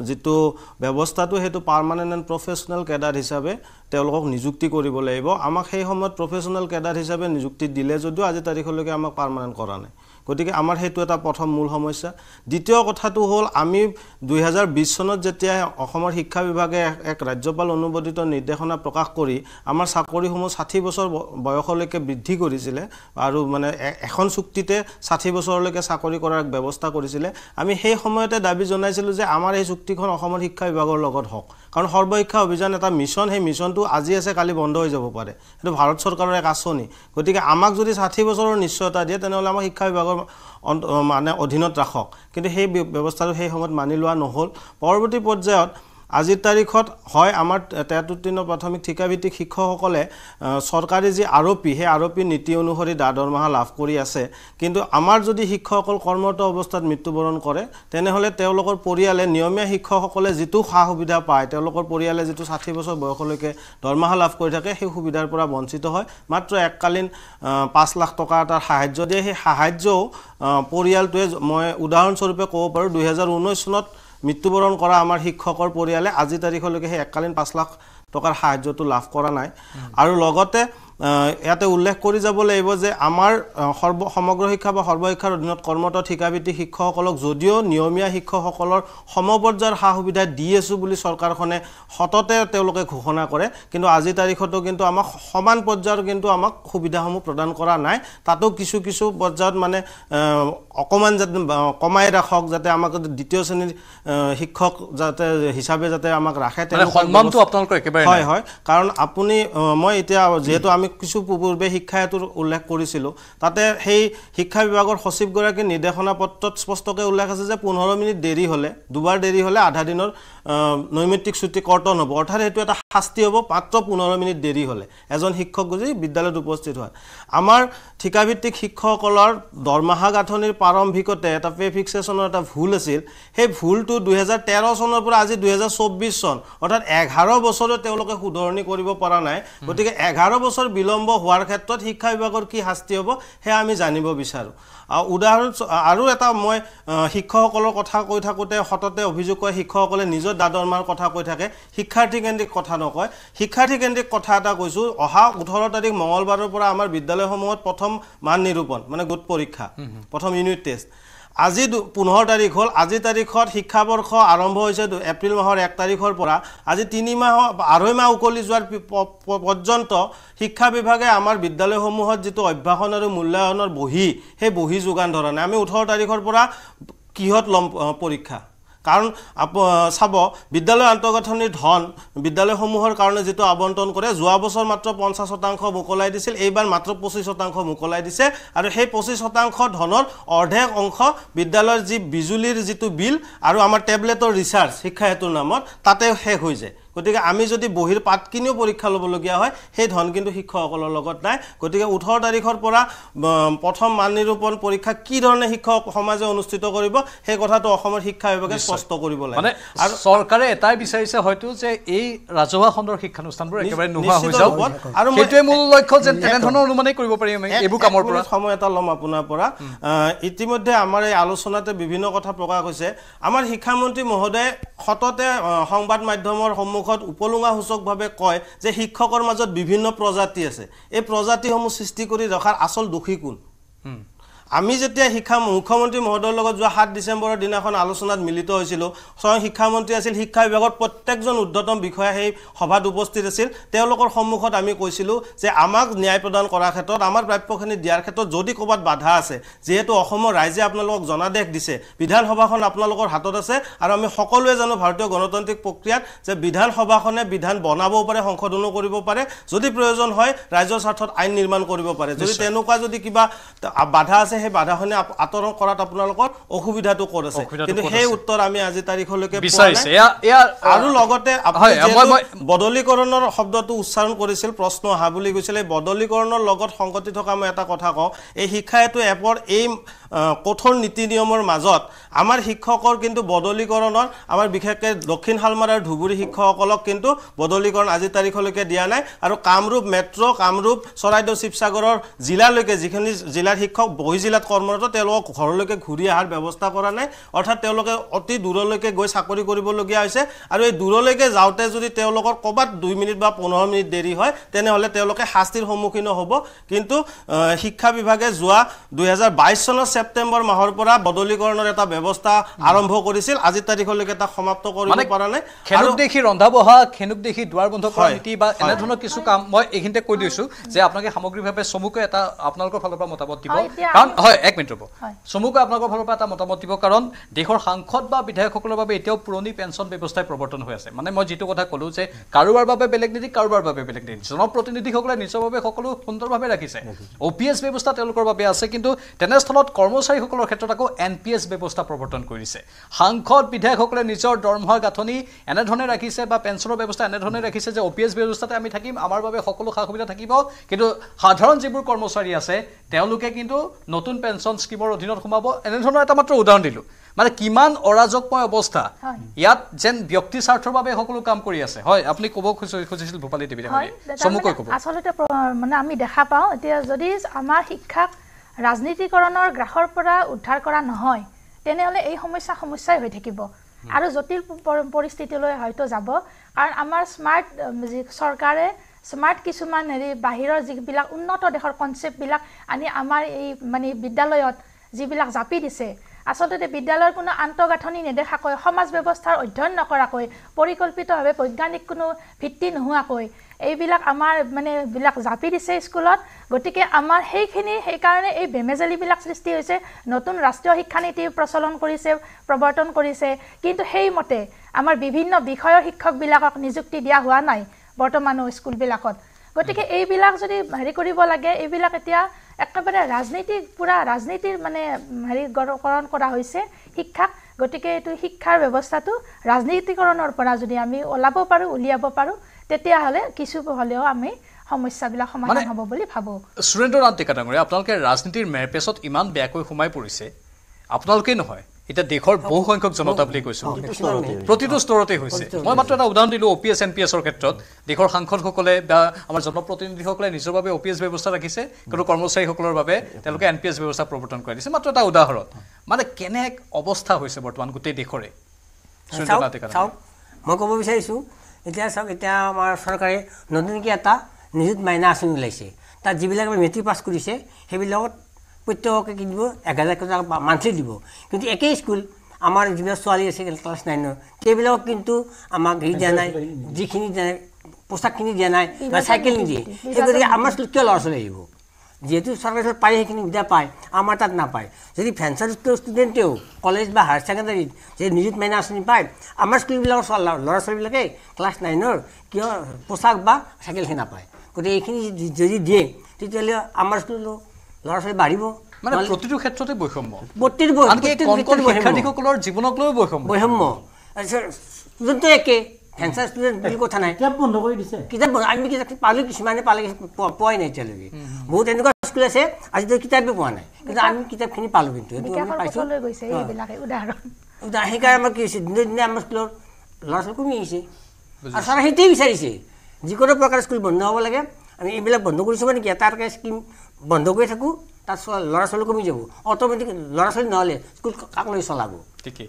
যিটো ব্যৱস্থাটো সেইটো পাৰ্মানেণ্ট এণ্ড প্ৰফেচনেল কেডাৰ হিচাপে তেওঁলোকক নিযুক্তি কৰিব লাগিব। আমাক সেই সময়ত প্ৰফেচনেল কেডাৰ হিচাপে নিযুক্তি দিলে যদিও আজি তাৰিখলৈকে আমাক পাৰ্মানেণ্ট কৰা নাই। গতিকে আমাৰ সেইটো এটা প্ৰথম মূল সমস্যা। দ্বিতীয় কথাটো হ'ল আমি দুহেজাৰ বিছ চনত যেতিয়া অসমৰ শিক্ষা বিভাগে এক- ৰাজ্যপাল অনুমোদিত নিৰ্দেশনা প্ৰকাশ কৰি আমাৰ চাকৰিসমূহ ষাঠি বছৰ বয়সলৈকে বৃদ্ধি কৰিছিলে আৰু মানে এখন চুক্তিতে ষাঠি বছৰলৈকে চাকৰি কৰাৰ ব্যৱস্থা কৰিছিলে আমি সেই সময়তে দাবী জনাইছিলোঁ যে আমাৰ এই চুক্তিখন অসমৰ শিক্ষা বিভাগৰ লগত হওক। কাৰণ সৰ্বশিক্ষা অভিযান এটা মিছন সেই মিছনটো আজি আছে কালি বন্ধ হৈ যাব পাৰে। সেইটো ভাৰত চৰকাৰৰ এক আঁচনি। গতিকে আমাক যদি ষাঠি বছৰৰ নিশ্চয়তা দিয়ে তেনেহ'লে আমাক শিক্ষা বিভাগৰ মানে অধীনত ৰাখক। কিন্তু সেই ব্য- ব্যৱস্থাটো সেই সময়ত মানি লোৱা নহ'ল। পৰৱৰ্তী পৰ্যায়ত আজিৰ তাৰিখত হয় আমাৰ উত্তীৰ্ণ প্ৰাথমিক ঠিকাভিত্তিক শিক্ষকসকলে চৰকাৰী যি আৰপি সেই আৰপি নীতি অনুসৰি দা দৰমহা লাভ কৰি আছে। কিন্তু আমাৰ যদি শিক্ষকসকল কৰ্মৰত অৱস্থাত মৃত্যুবৰণ কৰে তেনেহ'লে তেওঁলোকৰ পৰিয়ালে নিয়মীয়া শিক্ষকসকলে যিটো সা সুবিধা পায় তেওঁলোকৰ পৰিয়ালে যিটো ষাঠি বছৰ বয়সলৈকে দৰমহা লাভ কৰি থাকে সেই সুবিধাৰ পৰা বঞ্চিত হয়। মাত্ৰ এককালীন পাঁচ লাখ টকা এটা সাহাৰ্য দিয়ে। সেই সাহাৰ্যও পৰিয়ালটোৱে মই উদাহৰণস্বৰূপে ক'ব পাৰোঁ দুহেজাৰ ঊনৈছ চনত মৃত্যুবৰণ কৰা আমাৰ শিক্ষকৰ পৰিয়ালে আজি তাৰিখলৈকে সেই এককালীন পাঁচ লাখ টকাৰ সাহাৰ্যটো লাভ কৰা নাই। আৰু লগতে ইয়াতে উল্লেখ কৰি যাব লাগিব যে আমাৰ সৰ্ব সমগ্ৰ শিক্ষা বা সৰ্বশিক্ষাৰ অধীনত কৰ্মৰত ঠিকাভিত্তিক শিক্ষকসকলক যদিও নিয়মীয়া শিক্ষকসকলৰ সমপৰ্যায়ৰ সা সুবিধা দি আছোঁ বুলি চৰকাৰখনে সততে তেওঁলোকে ঘোষণা কৰে কিন্তু আজিৰ তাৰিখতো কিন্তু আমাক সমান পৰ্যায়ৰ কিন্তু আমাক সুবিধাসমূহ প্ৰদান কৰা নাই তাতো কিছু কিছু পৰ্যায়ত মানে অকণমান যাতে কমাই ৰাখক যাতে আমাক দ্বিতীয় শ্ৰেণীৰ শিক্ষক যাতে হিচাপে যাতে আমাক ৰাখে হয়। হয় কাৰণ আপুনি মই এতিয়া যিহেতু আমি কিছু পূৰ্বে শিক্ষা হেতুৰ উল্লেখ কৰিছিলোঁ। তাতে সেই শিক্ষা বিভাগৰ সচিবগৰাকীৰ নিৰ্দেশনা পত্ৰত স্পষ্টকৈ উল্লেখ আছে যে পোন্ধৰ মিনিট দেৰি হ'লে দুবাৰ দেৰি হ'লে আধা দিনৰ নৈমিত্তিক ছুটি কৰ্তন হ'ব। অৰ্থাৎ সেইটো এটা শাস্তি হ'ব মাত্ৰ পোন্ধৰ মিনিট দেৰি হ'লে। এজন শিক্ষক যদি বিদ্যালয়ত উপস্থিত হয়। আমাৰ ঠিকাভিত্তিক শিক্ষকসকলৰ দৰমহা গাঁথনিৰ প্ৰাৰম্ভিকতে এটা পে ফিক্সেশ্যনৰ এটা ভুল আছিল। সেই ভুলটো দুহেজাৰ তেৰ চনৰ পৰা আজি দুহেজাৰ চৌব্বিছ চন। অৰ্থাৎ এঘাৰ বছৰে তেওঁলোকে শুধৰণি কৰিব পৰা নাই। গতিকে এঘাৰ বছৰ বিলম্ব হোৱাৰ ক্ষেত্ৰত শিক্ষা বিভাগৰ কি শাস্তি হ'ব সেয়া আমি জানিব বিচাৰোঁ। উদাহৰণ আৰু এটা মই শিক্ষকসকলৰ কথা কৈ থাকোঁতে সততে অভিযোগ কৰে শিক্ষকসকলে নিজৰ দাদৰমাৰ কথা কৈ থাকে শিক্ষাৰ্থীকেন্দ্ৰিক কথা নকয়। শিক্ষাৰ্থীকেন্দ্ৰিক কথা এটা কৈছোঁ অহা ওঠৰ তাৰিখ মঙলবাৰৰ পৰা আমাৰ বিদ্যালয়সমূহত প্ৰথম মান নিৰূপণ মানে গোট পৰীক্ষা প্ৰথম ইউনিট টেষ্ট আজি পোন্ধৰ তাৰিখ হ'ল আজিৰ তাৰিখত শিক্ষাবৰ্ষ আৰম্ভ হৈছে এপ্ৰিল মাহৰ এক তাৰিখৰ পৰা। আজি তিনি মাহ আঢ়ৈ মাহ উকলি যোৱাৰ পৰ্যন্ত শিক্ষা বিভাগে আমাৰ বিদ্যালয়সমূহত যিটো অভ্যাসন আৰু মূল্যায়নৰ বহী সেই বহী যোগান ধৰা নাই। আমি ওঠৰ তাৰিখৰ পৰা কিহত ল'ম পৰীক্ষা? কাৰণ চাব বিদ্যালয় আন্তঃগাঁথনিৰ ধন বিদ্যালয়সমূহৰ কাৰণে যিটো আবণ্টন কৰে যোৱা বছৰ মাত্ৰ পঞ্চাছ শতাংশ মোকলাই দিছিল এইবাৰ মাত্ৰ পঁচিছ শতাংশ মোকলাই দিছে আৰু সেই পঁচিছ শতাংশ ধনৰ অৰ্ধেক অংশ বিদ্যালয়ৰ যি বিজুলীৰ যিটো বিল আৰু আমাৰ টেবলেটৰ ৰিচাৰ্জ শিক্ষা হেতুৰ নামত তাতে শেষ হৈ যায়। গতিকে আমি যদি বহিৰ পাত কিনিও পৰীক্ষা ল'বলগীয়া হয় সেই ধন কিন্তু শিক্ষকসকলৰ লগত নাই। গতিকে ওঠৰ তাৰিখৰ পৰা প্ৰথম মান নিৰূপণ পৰীক্ষা কি ধৰণে শিক্ষক সমাজে অনুষ্ঠিত কৰিব সেই কথাটো অসমৰ শিক্ষা বিভাগে স্পষ্ট কৰিব মানে লাগে আৰু চৰকাৰে এটাই বিচাৰিছে হয়তো যে এই ৰাজহুৱা খণ্ডৰ শিক্ষানুষ্ঠানবোৰ একেবাৰে নোহোৱা হৈ নিশ্চিত যাওক। ৰূপত। আৰু মই- সেইটোৱে মূল লক্ষ্য যে তেনেধৰণৰ অনুমানেই কৰিব পাৰিম আমি এক- এইবোৰ এক কামৰ পৰা। মিনিট সময় এটা ল'ম আপোনাৰ পৰা। ইতিমধ্যে আমাৰ এই আলোচনাতে বিভিন্ন কথা প্ৰকাশ হৈছে। আমাৰ শিক্ষামন্ত্ৰী মহোদয়ে সততে সংবাদ মাধ্যমৰ সন্মুখত উপলুঙাসূচকভাৱে কয় যে শিক্ষকৰ মাজত বিভিন্ন প্ৰজাতি আছে। এই প্ৰজাতিসমূহ সৃষ্টি কৰি ৰখাৰ আচল দোষী কোন? আমি যেতিয়া শিক্ষা মুখ্যমন্ত্ৰী মহোদয়ৰ লগত যোৱা সাত ডিচেম্বৰৰ দিনাখন আলোচনাত মিলিত হৈছিলোঁ স্বয়ং শিক্ষামন্ত্ৰী আছিল শিক্ষা বিভাগৰ প্ৰত্যেকজন ঊৰ্ধ্বতম বিষয়া সেই সভাত উপস্থিত আছিল। তেওঁলোকৰ সন্মুখত আমি কৈছিলোঁ যে আমাক ন্যায় প্ৰদান কৰাৰ ক্ষেত্ৰত আমাৰ প্ৰাপ্যখিনি দিয়াৰ ক্ষেত্ৰত যদি ক'ৰবাত বাধা আছে যিহেতু অসমৰ ৰাইজে আপোনালোকক জনাদেশ দিছে বিধানসভাখন আপোনালোকৰ হাতত আছে আৰু আমি সকলোৱে জানো ভাৰতীয় গণতান্ত্ৰিক প্ৰক্ৰিয়াত যে বিধানসভাখনে বিধান বনাবও পাৰে সংশোধনো কৰিব পাৰে যদি প্ৰয়োজন হয় ৰাইজৰ স্বাৰ্থত আইন নিৰ্মাণ কৰিব পাৰে। যদি তেনেকুৱা যদি কিবা বাধা আছে সেই বাধাখিনি আঁতৰণ কৰাত আপোনালোকৰ অসুবিধাটো ক'ত আছে? কিন্তু সেই? উত্তৰ আমি আজি তাৰিখলৈকে আৰু লগতে বদলীকৰণৰ শব্দটো উচ্চাৰণ কৰিছিল প্ৰশ্ন অহা বুলি কৈছিল এই বদলীকৰণৰ লগত সংগতি থকা মই এটা কথা কওঁ। এই শিক্ষা হেতু এপৰ এই কঠোৰ নীতি নিয়মৰ মাজত আমাৰ শিক্ষকৰ কিন্তু বদলীকৰণৰ আমাৰ বিশেষকৈ দক্ষিণ শালমাৰ আৰু ধুবুৰী শিক্ষকসকলক কিন্তু বদলীকৰণ আজিৰ তাৰিখলৈকে দিয়া নাই। আৰু কামৰূপ মেট্ৰ' কামৰূপ চৰাইদেউ শিৱসাগৰৰ জিলালৈকে যিখিনি জিলাৰ শিক্ষক বহি জিলাত কৰ্মৰত তেওঁলোকক ঘৰলৈকে ঘূৰি অহাৰ ব্যৱস্থা কৰা নাই। অৰ্থাৎ তেওঁলোকে অতি দূৰলৈকে গৈ চাকৰি কৰিবলগীয়া হৈছে। আৰু এই দূৰলৈকে যাওঁতে যদি তেওঁলোকৰ ক'ৰবাত দুই মিনিট বা পোন্ধৰ মিনিট দেৰি হয় তেনেহ'লে তেওঁলোকে শাস্তিৰ সন্মুখীন হ'ব। কিন্তু শিক্ষা বিভাগে যোৱা দুহেজাৰ বাইছ চনৰ ছেপ্টেম্বৰ মাহৰ পৰা বদলীকৰণৰ এটা ব্যৱস্থা আৰম্ভ কৰিছিল। আজিৰ তাৰিখলৈকে তাক সমাপ্ত কৰিব পৰা নাই। খেনুক আৰু দেখি ৰন্ধা বঢ়া খেনুক দেখি দুৱাৰ বন্ধ কৰা হয়, নীতি বা। এনেধৰণৰ কিছু কাম মই এইখিনিতে কৈ দিছোঁ যে আপোনালোকে সামগ্ৰিকভাৱে চমুকৈ এটা আপোনালোকৰ ফালৰ পৰা মতামত দিব। কাৰণ হয় এক মিনিট ৰ'ব। চমুকৈ আপোনালোকৰ ফালৰ পৰা এটা মতামত দিব কাৰণ দেশৰ সাংসদ বা বিধায়কসকলৰ বাবে এতিয়াও পুৰণি পেঞ্চন ব্যৱস্থাই প্ৰৱৰ্তন হৈ আছে। মানে মই যিটো কথা ক'লোঁ যে কাৰোবাৰ বাবে বেলেগ নীতি কাৰোবাৰ বাবে বেলেগ নীতি জনপ্ৰতিনিধিসকলে নিজৰ বাবে সকলো সুন্দৰভাৱে ৰাখিছে। অ' পি এছ ব্যৱস্থা তেওঁলোকৰ বাবে আছে কিন্তু তেনেস্থলত কৰ্মচাৰীসকলৰ ক্ষেত্ৰত আকৌ এন পি এছ ব্যৱস্থা প্ৰৱৰ্তন কৰিছে। সাংসদ বিধায়কসকলে নিজৰ দৰমহাৰ গাঁথনি এনেধৰণে ৰাখিছে বা পেঞ্চনৰ ব্যৱস্থা এনেধৰণে ৰাখিছে যে অ' পি এছ ব্যৱস্থাতে আমি থাকিম আমাৰ বাবে সকলো সা সুবিধা থাকিব। কিন্তু সাধাৰণ যিবোৰ কৰ্মচাৰী আছে তেওঁলোকে কিন্তু নতুন পেঞ্চন স্কীমৰ অধীনত সোমাব এনেধৰণৰ এটা মাত্ৰ উদাহৰণ দিলোঁ। মানে কিমান অৰাজকময় অৱস্থা। ইয়াত যেন ব্যক্তি স্বাৰ্থৰ বাবে সকলো কাম কৰি আছে। হয় আপুনি ক'ব খুজি- খুজিছিল ভূপালী দেৱী চমুকৈ ক'ব। আচলতে মানে আমি দেখা পাওঁ এতিয়া যদি আমাৰ শিক্ষাক ৰাজনীতিকৰণৰ গ্ৰাসৰ পৰা উদ্ধাৰ কৰা নহয় তেনেহ'লে এই সমস্যা সমস্যাই হৈ থাকিব। আৰু জটিল পৰিস্থিতিলৈ হয়তো যাব। কাৰণ আমাৰ স্মাৰ্ট চৰকাৰে স্মাৰ্ট কিছুমান হেৰি বাহিৰৰ যিবিলাক উন্নত দেশৰ কনচেপ্টবিলাক আনি আমাৰ এই মানে বিদ্যালয়ত যিবিলাক জাপি দিছে আচলতে বিদ্যালয়ৰ কোনো আন্তঃগাঁথনি নেদেখাকৈ সমাজ ব্যৱস্থাৰ অধ্যয়ন নকৰাকৈ পৰিকল্পিতভাৱে বৈজ্ঞানিক কোনো ভিত্তি নোহোৱাকৈ এইবিলাক আমাৰ মানে বিলাক জাপি দিছে স্কুলত। গতিকে আমাৰ সেইখিনি সেইকাৰণে এই বেমেজালিবিলাক সৃষ্টি হৈছে। নতুন ৰাষ্ট্ৰীয় শিক্ষানীতি প্ৰচলন কৰিছে প্ৰৱৰ্তন কৰিছে। কিন্তু সেইমতে আমাৰ বিভিন্ন বিষয়ৰ শিক্ষকবিলাকক নিযুক্তি দিয়া হোৱা নাই। বৰ্তমানো স্কুলবিলাকত। গতিকে এইবিলাক যদি হেৰি কৰিব লাগে এইবিলাক এতিয়া একেবাৰে ৰাজনীতিক পূৰা ৰাজনীতিৰ মানে হেৰি কৰণ কৰা হৈছে শিক্ষাক। গতিকে এইটো শিক্ষাৰ ব্যৱস্থাটো ৰাজনীতিকৰণৰ পৰা যদি আমি ওলাব পাৰোঁ উলিয়াব পাৰোঁ তেতিয়াহ'লে কিছু হ'লেও আমি সমস্যাবিলাক সমাধান হ'ব বুলি ভাবোঁ। সুৰেন্দ্ৰ নাথ ডেকা ডাঙৰীয়া আপোনালোকে ৰাজনীতিৰ মেৰপেচত ইমান বেয়াকৈ সোমাই পৰিছে। আপোনালোকেই নহয় এতিয়া দেশৰ বহু সংখ্যক জনতা বুলি কৈছোঁ। প্ৰতিটো স্তৰতে হৈছে। মই মাত্ৰ এটা উদাহৰণ দিলোঁ O' P S N P এছৰ ক্ষেত্ৰত। দেশৰ সাংসদসকলে বা আমাৰ জনপ্ৰতিনিধিসকলে নিজৰ বাবে অ' পি এছ ব্যৱস্থা ৰাখিছে কিন্তু কৰ্মচাৰীসকলৰ বাবে তেওঁলোকে এন পি এছ ব্যৱস্থা প্ৰৱৰ্তন কৰাই দিছে। মাত্ৰ এটা উদাহৰণ। মানে কেনে এক অৱস্থা হৈছে বৰ্তমান গোটেই দেশৰে? চাওক মই ক'ব বিচাৰিছোঁ এতিয়া চাওক এতিয়া আমাৰ চৰকাৰে নতুনকৈ এটা নিযুত মাইনা আঁচনি ওলাইছে। তাত যিবিলাক মেট্ৰিক পাছ কৰিছে সেইবিলাকত প্ৰত্যেককে কি দিব এক হাজাৰ টকা মান্থলি দিব কিন্তু একেই স্কুল আমাৰ যিবিলাক ছোৱালী আছে ক্লাছ নাইনৰ সেইবিলাকক কিন্তু আমাক হেৰি দিয়া নাই যিখিনি দিয়া নাই পোচাকখিনি দিয়া নাই বা চাইকেল নিদিয়ে সেই গতিকে আমাৰ স্কুলত কিয় ল'ৰা ছোৱালী আহিব যিহেতু চৰকাৰী স্কুলত পায় সেইখিনি সুবিধা পায় আমাৰ তাত নাপায় যদি ফেঞ্চাৰ স্কুলৰ ষ্টুডেণ্টেও কলেজ বা হায়াৰ ছেকেণ্ডাৰীত যদি নিযুত মাইনা আঁচনি পায় আমাৰ স্কুলবিলাকৰ ল'ৰা ছোৱালীবিলাকে ক্লাছ নাইনৰ কিয় পোচাক বা চাইকেলখিনি নাপায় গতিকে এইখিনি যদি- দিয়ে তেতিয়াহ'লে আমাৰ স্কুলৰ ল'ৰা ছোৱালী বাঢ়িব। মানে প্ৰতিটো ক্ষেত্ৰতে বৈষম্য। প্ৰতিটো। শিক্ষাৰ্থীসকলৰ জীৱনক লৈও বৈষম্য। বৈষম্য ষ্টুডেণ্টটো একে। ফেঞ্চাৰ ষ্টুডেণ্ট বুলি কথা নাই। কিতাপ বন্ধ কৰি দিছে। কিতাপ বন্ধ- আমি কিতাপ পালোঁ কিছুমানে পালে পোৱা- পোৱাই নাই এতিয়ালৈকে। বহুত এনেকুৱা স্কুল আছে আজিলৈ কিতাপে পোৱা নাই। কিন্তু আমি কিতাপখিনি পালোঁ কিন্তু। আমি পাইছোঁ। উদাহৰণ। উদা- সেইকাৰণে আমাৰ কি হৈছে দিনে দিনে আমাৰ স্কুলৰ ল'ৰা ছোৱালী কমি আহিছে। আৰু চৰকাৰে সেইটোৱে বিচাৰিছে। যিকোনো প্ৰকাৰৰ স্কুল বন্ধ হ'ব লাগে। আমি এইবিলাক বন্ধ কৰিছোঁ মানে কি এটা এটা স্কিম বন্ধ কৰি থাকোঁ তাত ল'ৰা ছোৱালী কমি যাব অট'মেটিক ল'ৰা ছোৱালী নহ'লে স্কুল কাক লৈ চলাব? ঠিকেই।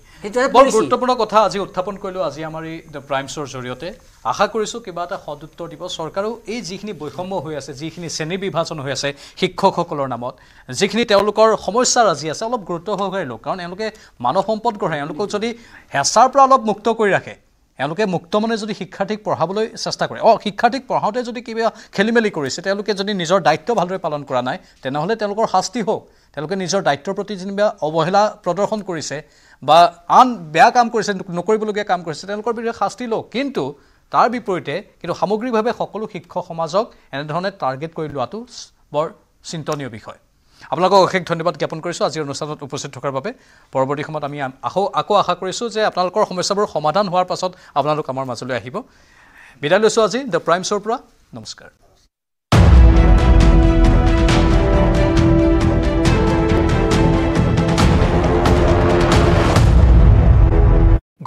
বৰ। গুৰুত্বপূৰ্ণ কথা আজি উত্থাপন কৰিলোঁ আজি আমাৰ এই দ্য প্ৰাইমছৰ জৰিয়তে। আশা কৰিছোঁ কিবা এটা সদ উত্তৰ দিব। চৰকাৰেও এই যিখিনি বৈষম্য হৈ আছে যিখিনি শ্ৰেণী বিভাজন হৈ আছে শিক্ষকসকলৰ নামত যিখিনি তেওঁলোকৰ সমস্যা ৰাজি আছে অলপ গুৰুত্ব সহকাৰে লওক। কাৰণ এওঁলোকে মানৱ সম্পদ গঢ়ে এওঁলোকক যদি হেঁচাৰ পৰা অলপ মুক্ত কৰি ৰাখে এওঁলোকে মুক্ত মনে যদি শিক্ষাৰ্থীক পঢ়াবলৈ চেষ্টা কৰে। অঁ শিক্ষাৰ্থীক পঢ়াওঁতে যদি কিবা খেলি মেলি কৰিছে তেওঁলোকে যদি নিজৰ দায়িত্ব ভালদৰে পালন কৰা নাই তেনেহ'লে তেওঁলোকৰ শাস্তি হওক। তেওঁলোকে নিজৰ দায়িত্বৰ প্ৰতি যেনিবা অৱহেলা প্ৰদৰ্শন কৰিছে বা আন বেয়া কাম কৰিছে নকৰিবলগীয়া কাম কৰিছে তেওঁলোকৰ বিৰুদ্ধে শাস্তি লওক। কিন্তু তাৰ বিপৰীতে কিন্তু সামগ্ৰিকভাৱে সকলো শিক্ষক সমাজক এনেধৰণে টাৰ্গেট কৰি লোৱাটো বৰ চিন্তনীয় বিষয়। আপোনালোকক অশেষ ধন্যবাদ জ্ঞাপন কৰিছোঁ। আজিৰ অনুষ্ঠানত উপস্থিত থকাৰ বাবে। পৰৱৰ্তী সময়ত আমি আকৌ আকৌ আশা কৰিছোঁ যে আপোনালোকৰ সমস্যাবোৰ সমাধান হোৱাৰ পাছত আপোনালোক আমাৰ মাজলৈ আহিব। বিদায় লৈছোঁ আজি দ্য প্ৰাইমছৰ পৰা। নমস্কাৰ।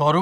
ঘৰো